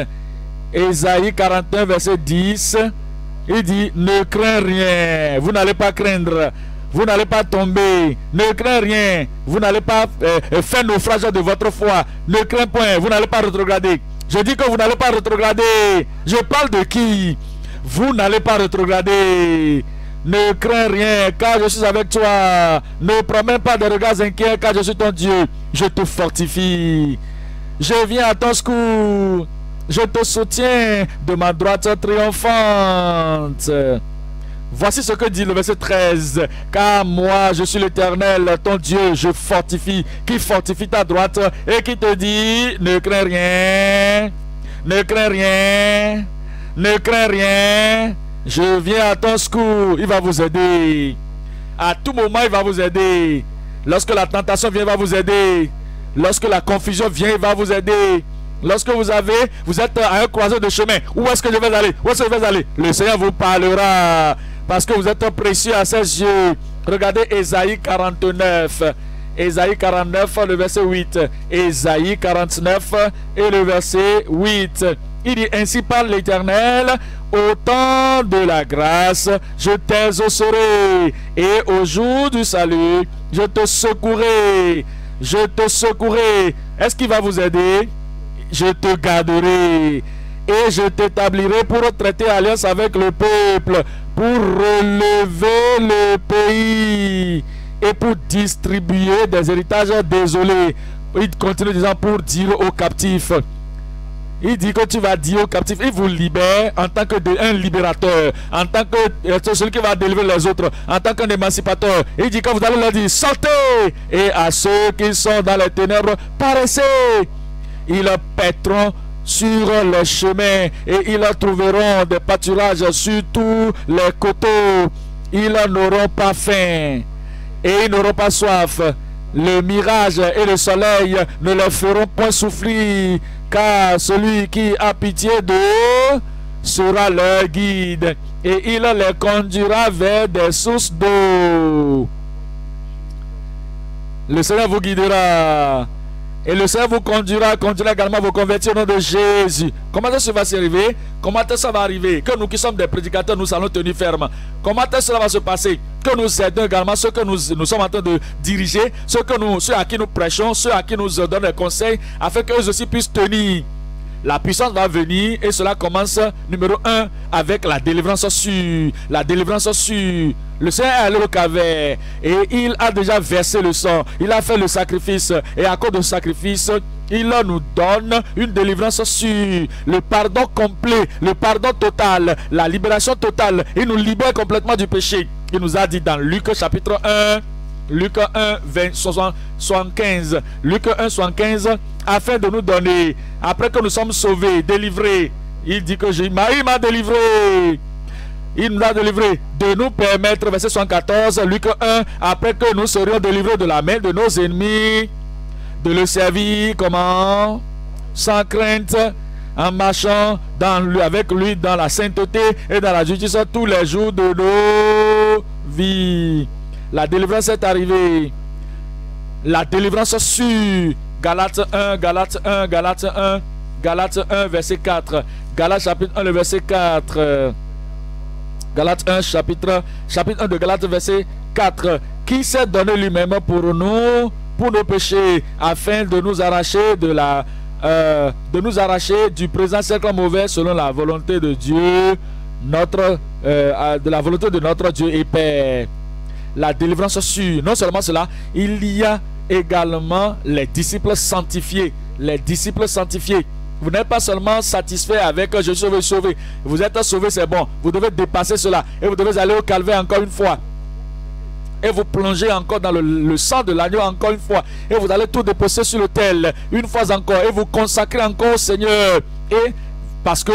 S1: Ésaïe 41, verset 10. Il dit, ne crains rien, vous n'allez pas craindre, vous n'allez pas tomber, ne crains rien, vous n'allez pas euh, faire naufrage de votre foi, ne crains point, vous n'allez pas rétrograder. Je dis que vous n'allez pas rétrograder. Je parle de qui? Vous n'allez pas rétrograder. Ne crains rien, car je suis avec toi. Ne promets pas de regards inquiets, car je suis ton Dieu. Je te fortifie. Je viens à ton secours. Je te soutiens de ma droite triomphante. Voici ce que dit le verset 13. Car moi, je suis l'Éternel, ton Dieu, je fortifie, qui fortifie ta droite et qui te dit, ne crains rien, ne crains rien, ne crains rien. Je viens à ton secours, il va vous aider. À tout moment, il va vous aider. Lorsque la tentation vient, il va vous aider. Lorsque la confusion vient, il va vous aider. Lorsque vous avez, vous êtes à un croisement de chemin, où est-ce que je vais aller? Où est-ce que je vais aller? Le Seigneur vous parlera parce que vous êtes précieux à ses yeux. Regardez Ésaïe 49. Ésaïe 49, le verset 8. Ésaïe 49 et le verset 8. Il dit ainsi par l'Éternel, au temps de la grâce, je t'exaucerai et au jour du salut, je te secourai. Je te secourai. Est-ce qu'il va vous aider? Je te garderai et je t'établirai pour traiter alliance avec le peuple, pour relever le pays et pour distribuer des héritages désolés. Il continue disant pour dire aux captifs. Il dit que tu vas dire aux captifs, il vous libère en tant qu'un libérateur, en tant que euh, celui qui va délivrer les autres, en tant qu'un émancipateur. Il dit que vous allez leur dire, sortez Et à ceux qui sont dans les ténèbres, paraissez. Ils pèteront sur les chemins et ils trouveront des pâturages sur tous les coteaux. Ils n'auront pas faim et ils n'auront pas soif. Le mirage et le soleil ne leur feront point souffrir, car celui qui a pitié d'eux sera leur guide et il les conduira vers des sources d'eau. Le Seigneur vous guidera et le Seigneur vous conduira, conduira également vous convertir au nom de Jésus. Comment ça va s'arriver Comment ça va arriver? Que nous qui sommes des prédicateurs, nous allons tenir ferme. Comment cela va se passer? Que nous aidons également ceux que nous, nous sommes en train de diriger, ceux, que nous, ceux à qui nous prêchons, ceux à qui nous donnons des conseils, afin qu'eux aussi puissent tenir. La puissance va venir et cela commence numéro 1 avec la délivrance sûre. La délivrance sûre. Le Seigneur est allé au caverne et il a déjà versé le sang. Il a fait le sacrifice et à cause du sacrifice, il nous donne une délivrance sûre, le pardon complet, le pardon total, la libération totale. Il nous libère complètement du péché. Il nous a dit dans Luc chapitre 1, Luc 1, 20, 75. Luc 1, 75, afin de nous donner, après que nous sommes sauvés, délivrés, il dit que il m'a délivré. Il nous a délivré de nous permettre, verset 74, Luc 1, après que nous serions délivrés de la main de nos ennemis, de le servir comment? Sans crainte, en marchant dans avec lui dans la sainteté et dans la justice tous les jours de nos vies. La délivrance est arrivée. La délivrance sur Galates 1, Galates 1, Galates 1, Galates 1, verset 4. Galates chapitre 1, le verset 4. Galates 1, chapitre, chapitre 1 de Galates, verset 4. Qui s'est donné lui-même pour nous, pour nos péchés, afin de nous arracher de la, euh, de nous arracher du présent cercle mauvais selon la volonté de Dieu, notre, euh, de la volonté de notre Dieu et Père la délivrance sûre. Non seulement cela, il y a également les disciples sanctifiés. Les disciples sanctifiés. Vous n'êtes pas seulement satisfait avec je suis sauvé, sauvé. Vous êtes sauvé, c'est bon. Vous devez dépasser cela. Et vous devez aller au calvaire encore une fois. Et vous plongez encore dans le, sang de l'agneau encore une fois. Et vous allez tout déposer sur l'autel une fois encore. Et vous consacrez encore au Seigneur. Et parce que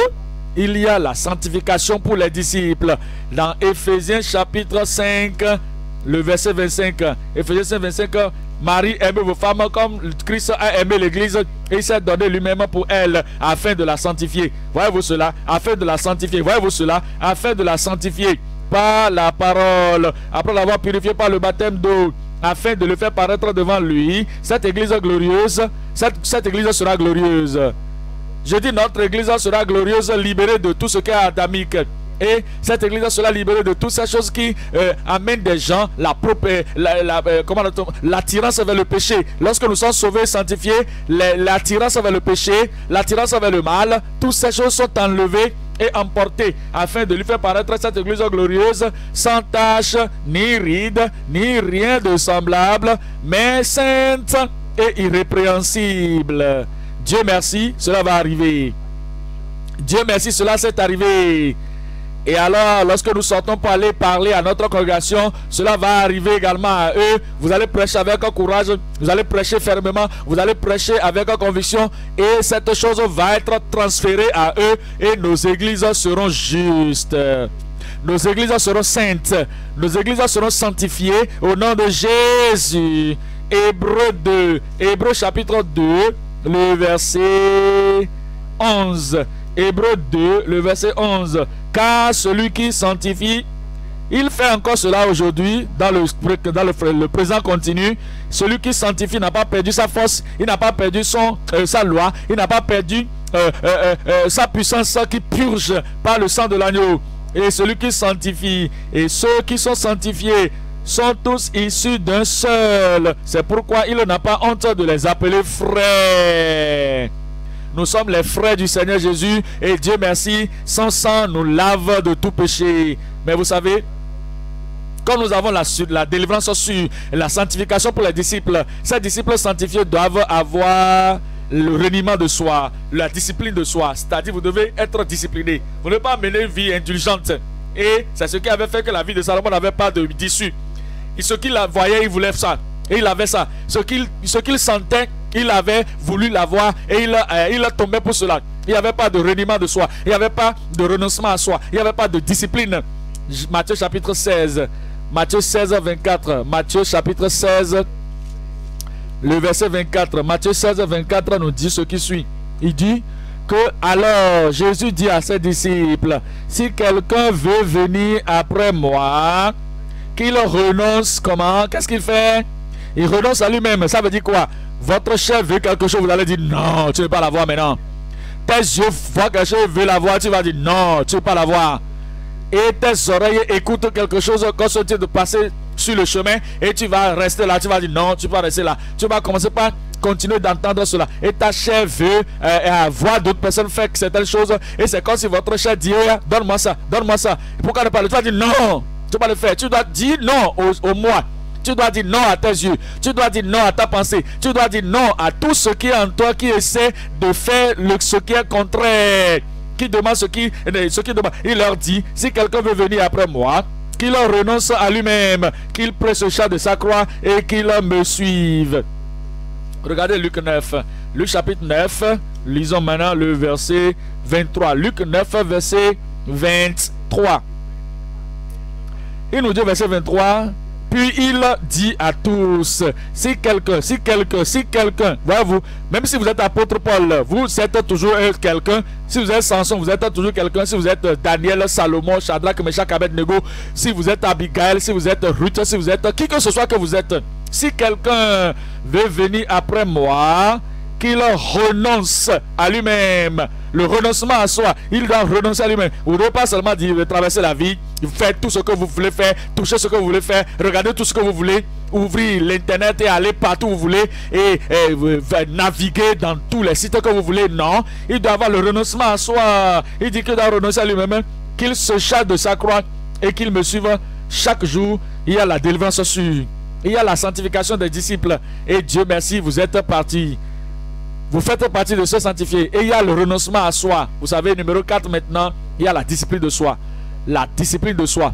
S1: il y a la sanctification pour les disciples. Dans Ephésiens chapitre 5, le verset 25. Ephésiens 5, 25. Marie, aime vos femmes comme Christ a aimé l'Église et il s'est donné lui-même pour elle afin de la sanctifier. Voyez-vous cela? Afin de la sanctifier. Voyez-vous cela? Afin de la sanctifier par la parole, après l'avoir purifié par le baptême d'eau, afin de le faire paraître devant lui. Cette Église glorieuse, cette, cette Église sera glorieuse. Je dis notre Église sera glorieuse, libérée de tout ce qui est adamique. Et cette église sera libérée de toutes ces choses qui euh, amènent des gens la propre, la, euh, l'attirance vers le péché. Lorsque nous sommes sauvés, sanctifiés, l'attirance vers le péché, l'attirance vers le mal, toutes ces choses sont enlevées et emportées afin de lui faire paraître cette église glorieuse sans tache, ni ride, ni rien de semblable, mais sainte et irrépréhensible. Dieu merci, cela va arriver. Dieu merci, cela s'est arrivé. Et alors, lorsque nous sortons pour aller parler à notre congrégation, cela va arriver également à eux. Vous allez prêcher avec courage, vous allez prêcher fermement, vous allez prêcher avec conviction et cette chose va être transférée à eux et nos églises seront justes. Nos églises seront saintes, nos églises seront sanctifiées au nom de Jésus. Hébreu 2, Hébreu chapitre 2, le verset 11. Hébreu 2, le verset 11. Car celui qui sanctifie, il fait encore cela aujourd'hui dans, le, présent continu. Celui qui sanctifie n'a pas perdu sa force, il n'a pas perdu son, euh, sa loi, il n'a pas perdu euh, euh, sa puissance qui purge par le sang de l'agneau. Et celui qui sanctifie, et ceux qui sont sanctifiés sont tous issus d'un seul. C'est pourquoi il n'a pas honte de les appeler frères. Nous sommes les frères du Seigneur Jésus et Dieu merci, son sang nous lave de tout péché. Mais vous savez, quand nous avons la, délivrance sur la sanctification pour les disciples, ces disciples sanctifiés doivent avoir le reniement de soi, la discipline de soi. C'est-à-dire, vous devez être discipliné. Vous ne devez pas mener une vie indulgente. Et c'est ce qui avait fait que la vie de Salomon n'avait pas d'issue. Et ce qu'il voyait, il voulait ça. Et il avait ça. Ce qu'il sentait, il avait voulu l'avoir et il, euh, il tombé pour cela. Il n'y avait pas de reniement de soi. Il n'y avait pas de renoncement à soi. Il n'y avait pas de discipline. Matthieu chapitre 16. Matthieu 16, 24. Matthieu chapitre 16. Le verset 24. Matthieu 16, 24 nous dit ce qui suit. Il dit que alors Jésus dit à ses disciples, si quelqu'un veut venir après moi, qu'il renonce comment Qu'est-ce qu'il fait? Il renonce à lui-même. Ça veut dire quoi? Votre chef veut quelque chose, vous allez dire non, tu ne veux pas la voir maintenant. Tes yeux voient quelque chose, veut la voir, tu vas dire non, tu ne veux pas la voir. Et tes oreilles écoutent quelque chose quand ce de passer sur le chemin et tu vas rester là, tu vas dire non, tu vas rester là. Tu vas commencer par continuer d'entendre cela. Et ta chair veut euh, voir d'autres personnes faire certaines choses. Et c'est comme si votre chair dit, donne-moi ça, donne-moi ça. Pourquoi ne pas le Tu vas dire non, tu vas pas le faire. Tu dois dire non au, au moi. Tu dois dire non à tes yeux. Tu dois dire non à ta pensée. Tu dois dire non à tout ce qui est en toi qui essaie de faire le, ce qui est contraire. Qui demande ce qui, ce qui demande. Il leur dit, si quelqu'un veut venir après moi, qu'il renonce à lui-même, qu'il presse le chat de sa croix et qu'il me suive. Regardez Luc 9. Luc chapitre 9. Lisons maintenant le verset 23. Luc 9, verset 23. Il nous dit verset 23. Puis il dit à tous, si quelqu'un, si quelqu'un, si quelqu'un, voyez-vous, même si vous êtes apôtre Paul, vous êtes toujours quelqu'un. Si vous êtes Samson, vous êtes toujours quelqu'un. Si vous êtes Daniel, Salomon, Shadrach, Meshach, Abednego, si vous êtes Abigail, si vous êtes Ruth, si vous êtes qui que ce soit que vous êtes. Si quelqu'un veut venir après moi, qu'il renonce à lui-même. Le renoncement à soi, il doit renoncer à lui-même. Vous ne devez pas seulement dire traverser la vie, faire tout ce que vous voulez faire, toucher ce que vous voulez faire, regarder tout ce que vous voulez, ouvrir l'internet et aller partout où vous voulez et, naviguer dans tous les sites que vous voulez. Non, il doit avoir le renoncement à soi. Il dit qu'il doit renoncer à lui-même, qu'il se charge de sa croix et qu'il me suive chaque jour. Il y a la délivrance sur. Il y a la sanctification des disciples. Et Dieu merci, vous êtes partis. Vous faites partie de ceux sanctifiés. Et il y a le renoncement à soi. Vous savez, numéro 4 maintenant, il y a la discipline de soi. La discipline de soi.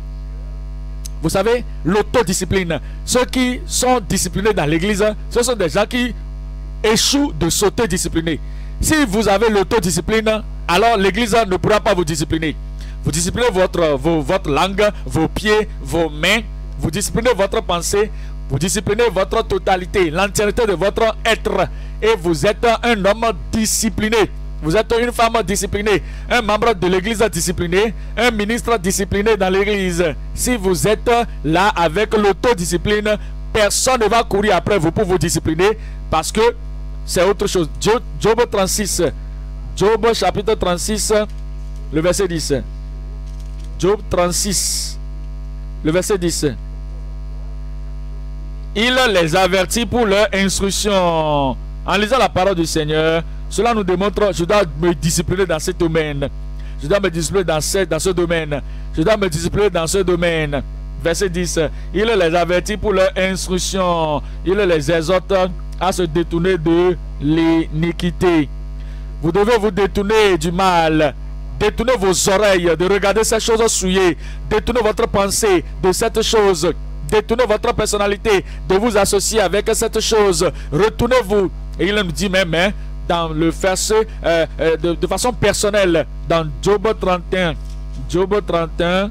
S1: Vous savez, l'autodiscipline. Ceux qui sont disciplinés dans l'église, ce sont des gens qui échouent de s'autodiscipliner. Si vous avez l'autodiscipline, alors l'église ne pourra pas vous discipliner. Vous disciplinez votre, votre langue, vos pieds, vos mains. Vous disciplinez votre pensée. Vous disciplinez votre totalité, l'entièreté de votre être. Et vous êtes un homme discipliné. Vous êtes une femme disciplinée, un membre de l'église discipliné, un ministre discipliné dans l'église. Si vous êtes là avec l'autodiscipline, personne ne va courir après vous pour vous discipliner parce que c'est autre chose. Job, Job 36, Job chapitre 36, le verset 10. Job 36, le verset 10. Il les avertit pour leur instruction. En lisant la parole du Seigneur, cela nous démontre, je dois me discipliner dans ce domaine. Je dois me discipliner dans ce, dans ce domaine. Je dois me discipliner dans ce domaine. Verset 10. Il les avertit pour leur instruction. Il les exhorte à se détourner de l'iniquité. Vous devez vous détourner du mal. Détournez vos oreilles de regarder ces choses souillées. Détournez votre pensée de cette chose. Détournez votre personnalité de vous associer avec cette chose. Retournez-vous. Et il nous dit même, dans le verset euh, euh, de, façon personnelle dans Job 31. Job 31,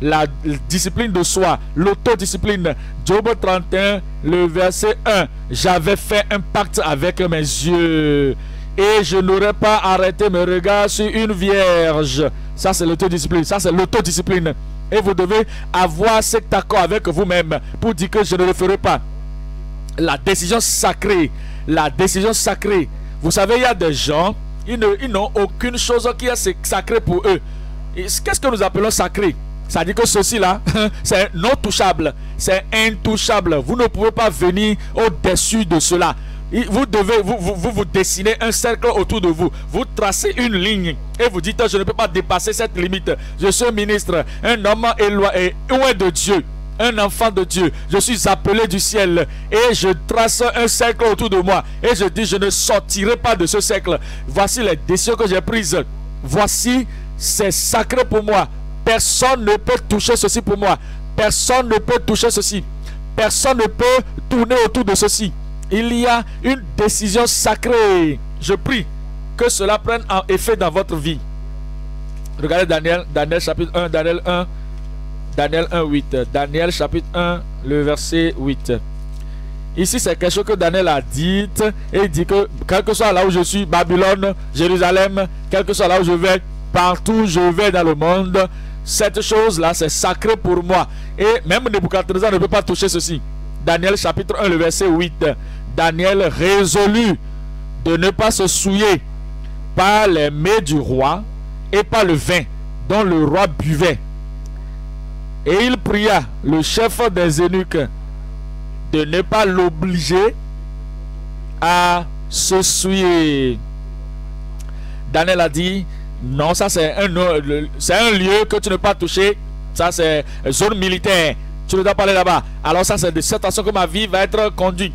S1: la discipline de soi, l'autodiscipline. Job 31, le verset 1. J'avais fait un pacte avec mes yeux et je n'aurais pas arrêté mes regards sur une vierge. Ça, c'est l'autodiscipline. Ça, c'est l'autodiscipline. Et vous devez avoir cet accord avec vous-même pour dire que je ne le ferai pas. La décision sacrée la décision sacrée. Vous savez, il y a des gens, ils n'ont aucune chose qui est sacrée pour eux. Qu'est-ce que nous appelons sacré? Ça dit que ceci là, [laughs] c'est non touchable, c'est intouchable. Vous ne pouvez pas venir au-dessus de cela. Vous devez vous, vous, un cercle autour de vous. Vous tracez une ligne et vous dites je ne peux pas dépasser cette limite. Je suis ministre, un homme éloigné loin de Dieu un enfant de Dieu. Je suis appelé du ciel et je trace un cercle autour de moi. Et je dis, je ne sortirai pas de ce cercle. Voici les décisions que j'ai prises. Voici, c'est sacré pour moi. Personne ne peut toucher ceci pour moi. Personne ne peut toucher ceci. Personne ne peut tourner autour de ceci. Il y a une décision sacrée. Je prie que cela prenne en effet dans votre vie. Regardez Daniel, Daniel chapitre 1, Daniel 1, Daniel 1, 8. Daniel chapitre 1, le verset 8. Ici, c'est quelque chose que Daniel a dit. Et il dit que, quel que soit là où je suis, Babylone, Jérusalem, quel que soit là où je vais, partout où je vais dans le monde, cette chose-là, c'est sacré pour moi. Et même Nebuchadnezzar ne peut pas toucher ceci. Daniel chapitre 1, le verset 8. Daniel résolu de ne pas se souiller par les mets du roi et par le vin dont le roi buvait et il pria le chef des eunuques de ne pas l'obliger à se souiller. Daniel a dit, non, ça c'est un, lieu que tu ne peux pas toucher. Ça c'est zone militaire. Tu ne dois pas aller là-bas. Alors ça c'est de cette façon que ma vie va être conduite.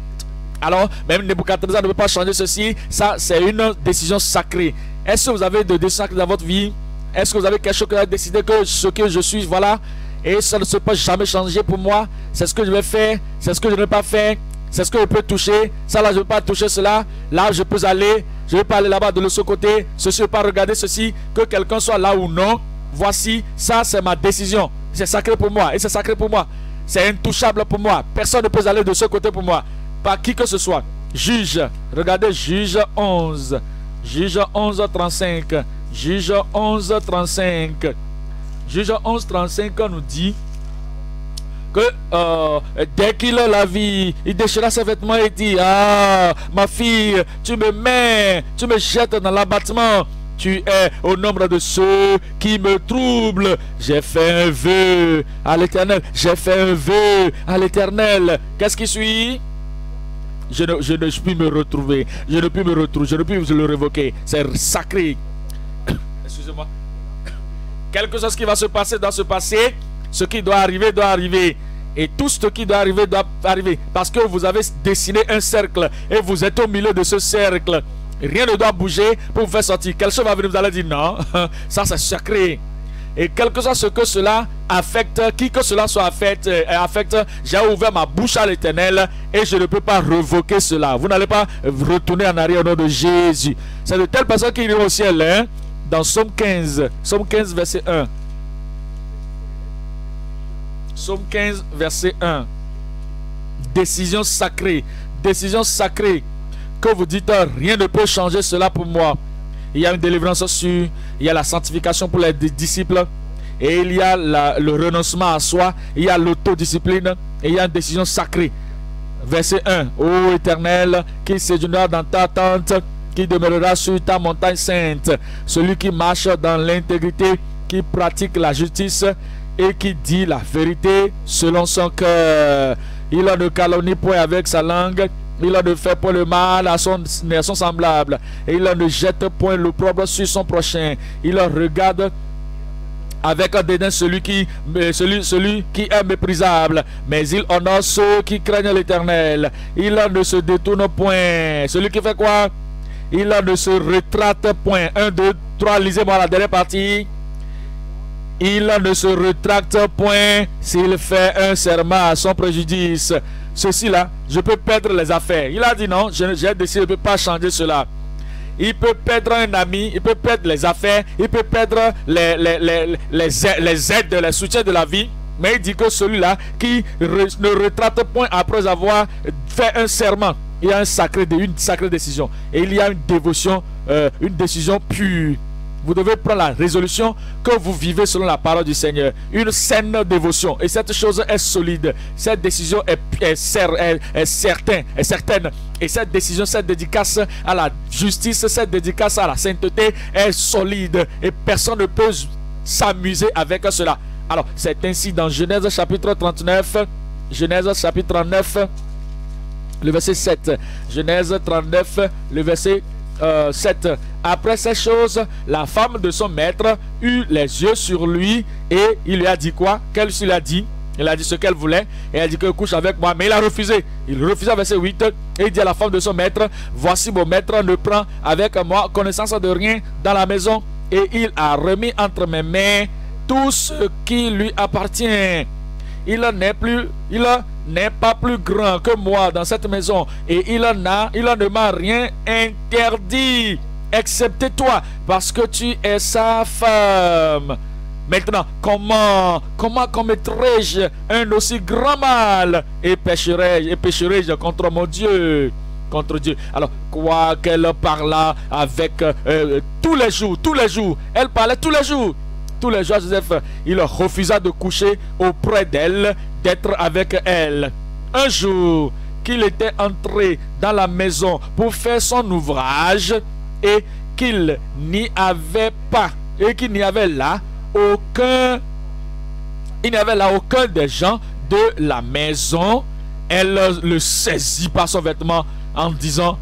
S1: Alors, même Nebuchadnezzar ne peut pas changer ceci. Ça, c'est une décision sacrée. Est-ce que vous avez de décisions dans votre vie? Est-ce que vous avez quelque chose qui a décidé que ce que je suis, voilà, et ça ne se peut jamais changer pour moi. C'est ce que je vais faire, c'est ce que je ne vais pas faire, c'est ce que je peux toucher. Ça là, je ne vais pas toucher cela. Là, je peux aller, je ne vais pas aller là-bas de l'autre côté. Ceci, je ne pas regarder ceci, que quelqu'un soit là ou non. Voici, ça c'est ma décision. C'est sacré pour moi et c'est sacré pour moi. C'est intouchable pour moi. Personne ne peut aller de ce côté pour moi. Pas qui que ce soit. Juge, regardez, juge 11. Juge 11, 35. Juge 11, 35. Juge 11, 35 nous dit que euh, dès qu'il a la vie, il déchira ses vêtements et dit Ah, ma fille, tu me mets, tu me jettes dans l'abattement. Tu es au nombre de ceux qui me troublent. J'ai fait un vœu à l'éternel. J'ai fait un vœu à l'éternel. Qu'est-ce qui suit? Je ne, je ne puis me retrouver. Je ne puis me retrouver. Je ne puis le révoquer. C'est sacré. [coughs] Excusez-moi. Quelque chose qui va se passer dans ce passé, ce qui doit arriver doit arriver. Et tout ce qui doit arriver doit arriver. Parce que vous avez dessiné un cercle et vous êtes au milieu de ce cercle. Rien ne doit bouger pour vous faire sortir. Quelque chose va venir, vous allez dire non, [laughs] ça c'est sacré. Et quel que soit ce que cela affecte, qui que cela soit affecte, euh, affecte j'ai ouvert ma bouche à l'éternel et je ne peux pas revoquer cela. Vous n'allez pas retourner en arrière au nom de Jésus. C'est de telles personnes qui iront au ciel. Hein? Dans Somme 15, Somme 15, verset 1. Somme 15, verset 1. Décision sacrée. Décision sacrée. Que vous dites, rien ne peut changer cela pour moi il y a une délivrance sûre, il y a la sanctification pour les disciples, et il y a le renoncement à soi, il y a l'autodiscipline, et il y a une décision sacrée. Verset 1. Ô éternel, qui séjournera dans ta tente, qui demeurera sur ta montagne sainte, celui qui marche dans l'intégrité, qui pratique la justice et qui dit la vérité selon son cœur. Il ne calomnie point avec sa langue, il ne fait point le mal à son, semblable. Et il ne jette point le l'opprobre sur son prochain. Il regarde avec un dédain celui qui, celui, celui qui est méprisable. Mais il honore ceux qui craignent l'éternel. Il ne se détourne point. Celui qui fait quoi? Il ne se retrate point. Un, deux, trois, lisez-moi la dernière partie. Il ne se retracte point s'il fait un serment à son préjudice ceci-là, je peux perdre les affaires. Il a dit non, j'ai décidé, je ne peux pas changer cela. Il peut perdre un ami, il peut perdre les affaires, il peut perdre les, les, les, les aides, les soutiens de la vie. Mais il dit que celui-là qui ne retrate point après avoir fait un serment, il y a une sacrée décision. Et il y a une dévotion, euh, une décision pure vous devez prendre la résolution que vous vivez selon la parole du Seigneur. Une saine dévotion. Et cette chose est solide. Cette décision est, certaine, est certaine. Et cette décision, cette dédicace à la justice, cette dédicace à la sainteté est solide. Et personne ne peut s'amuser avec cela. Alors, c'est ainsi dans Genèse chapitre 39. Genèse chapitre 39, le verset 7. Genèse 39, le verset 7. Euh, Après ces choses, la femme de son maître eut les yeux sur lui et il lui a dit quoi? Qu'elle lui a dit? Il a dit ce qu'elle voulait et elle dit que couche avec moi. Mais il a refusé. Il refusa verset 8 et il dit à la femme de son maître Voici mon maître ne prend avec moi connaissance de rien dans la maison et il a remis entre mes mains tout ce qui lui appartient. Il n'est plus, il n'est pas plus grand que moi dans cette maison et il n'a, il ne m'a rien interdit excepté toi parce que tu es sa femme. Maintenant, comment, comment commettrai-je un aussi grand mal et pécherai-je et pécherai-je contre mon Dieu? contre Dieu? Alors, quoi qu'elle parla avec euh, tous les jours, tous les jours, elle parlait tous les jours tous les jours, Joseph, il refusa de coucher auprès d'elle, d'être avec elle. Un jour qu'il était entré dans la maison pour faire son ouvrage et qu'il n'y avait pas, et qu'il n'y avait là aucun, il n'y avait là aucun des gens de la maison, elle le saisit par son vêtement en disant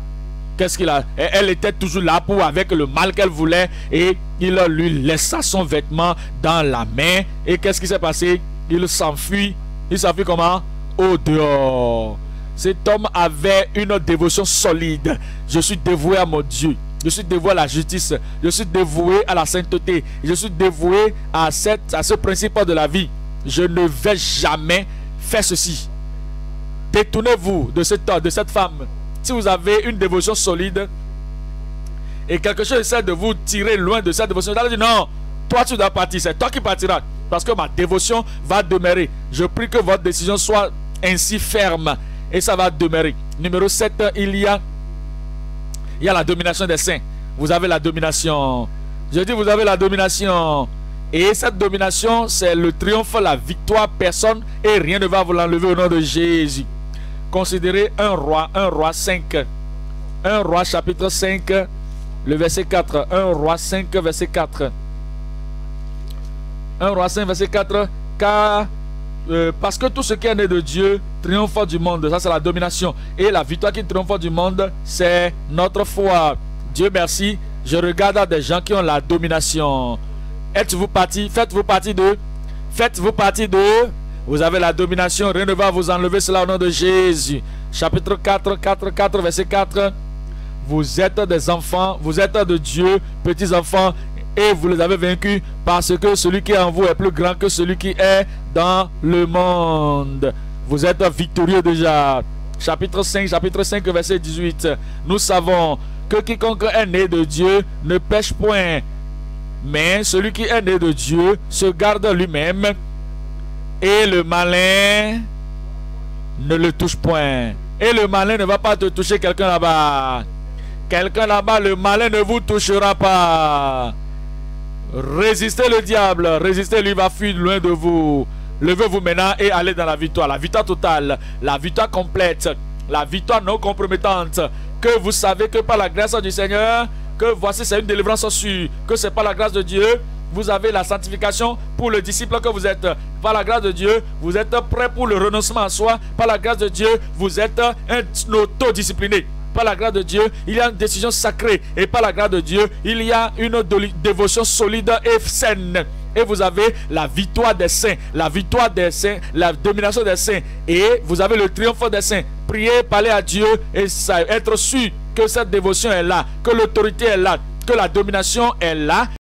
S1: qu'est-ce qu'il a? Elle était toujours là pour avec le mal qu'elle voulait et il lui laissa son vêtement dans la main et qu'est-ce qui s'est passé? Il s'enfuit. Il s'enfuit comment? Au dehors. Cet homme avait une dévotion solide. Je suis dévoué à mon Dieu. Je suis dévoué à la justice. Je suis dévoué à la sainteté. Je suis dévoué à, cette, à ce principe de la vie. Je ne vais jamais faire ceci. Détournez-vous de cette, de cette femme si vous avez une dévotion solide et quelque chose essaie de vous tirer loin de cette dévotion, vous allez dire non, toi tu dois partir, c'est toi qui partiras. Parce que ma dévotion va demeurer. Je prie que votre décision soit ainsi ferme et ça va demeurer. Numéro 7, il y a, il y a la domination des saints. Vous avez la domination. Je dis, vous avez la domination. Et cette domination, c'est le triomphe, la victoire. Personne et rien ne va vous l'enlever au nom de Jésus. Considérez un roi, un roi 5. Un roi chapitre 5, le verset 4. Un roi 5, verset 4. Un roi 5, verset 4. Car, euh, parce que tout ce qui est né de Dieu triomphe du monde. Ça, c'est la domination. Et la victoire qui triomphe du monde, c'est notre foi. Dieu merci. Je regarde à des gens qui ont la domination. Êtes-vous parti Faites-vous partie de Faites-vous partie de Vous avez la domination. Rien ne va vous enlever cela au nom de Jésus. Chapitre 4, 4, 4, verset 4. Vous êtes des enfants, vous êtes de Dieu, petits enfants, et vous les avez vaincus parce que celui qui est en vous est plus grand que celui qui est dans le monde. Vous êtes victorieux déjà. Chapitre 5, chapitre 5, verset 18. Nous savons que quiconque est né de Dieu ne pêche point. Mais celui qui est né de Dieu se garde lui-même et le malin ne le touche point. Et le malin ne va pas te toucher quelqu'un là-bas. Quelqu'un là-bas, le malin ne vous touchera pas. Résistez le diable, résistez, lui va fuir loin de vous. Levez-vous maintenant et allez dans la victoire, la victoire totale, la victoire complète, la victoire non compromettante. Que vous savez que par la grâce du Seigneur, que voici c'est une délivrance sûre, que c'est par la grâce de Dieu, vous avez la sanctification pour le disciple que vous êtes. Par la grâce de Dieu, vous êtes prêt pour le renoncement à soi. Par la grâce de Dieu, vous êtes un autodiscipliné. Par la grâce de Dieu, il y a une décision sacrée. Et par la grâce de Dieu, il y a une dévotion solide et saine. Et vous avez la victoire des saints, la victoire des saints, la domination des saints. Et vous avez le triomphe des saints. Priez, parler à Dieu et être sûr que cette dévotion est là, que l'autorité est là, que la domination est là.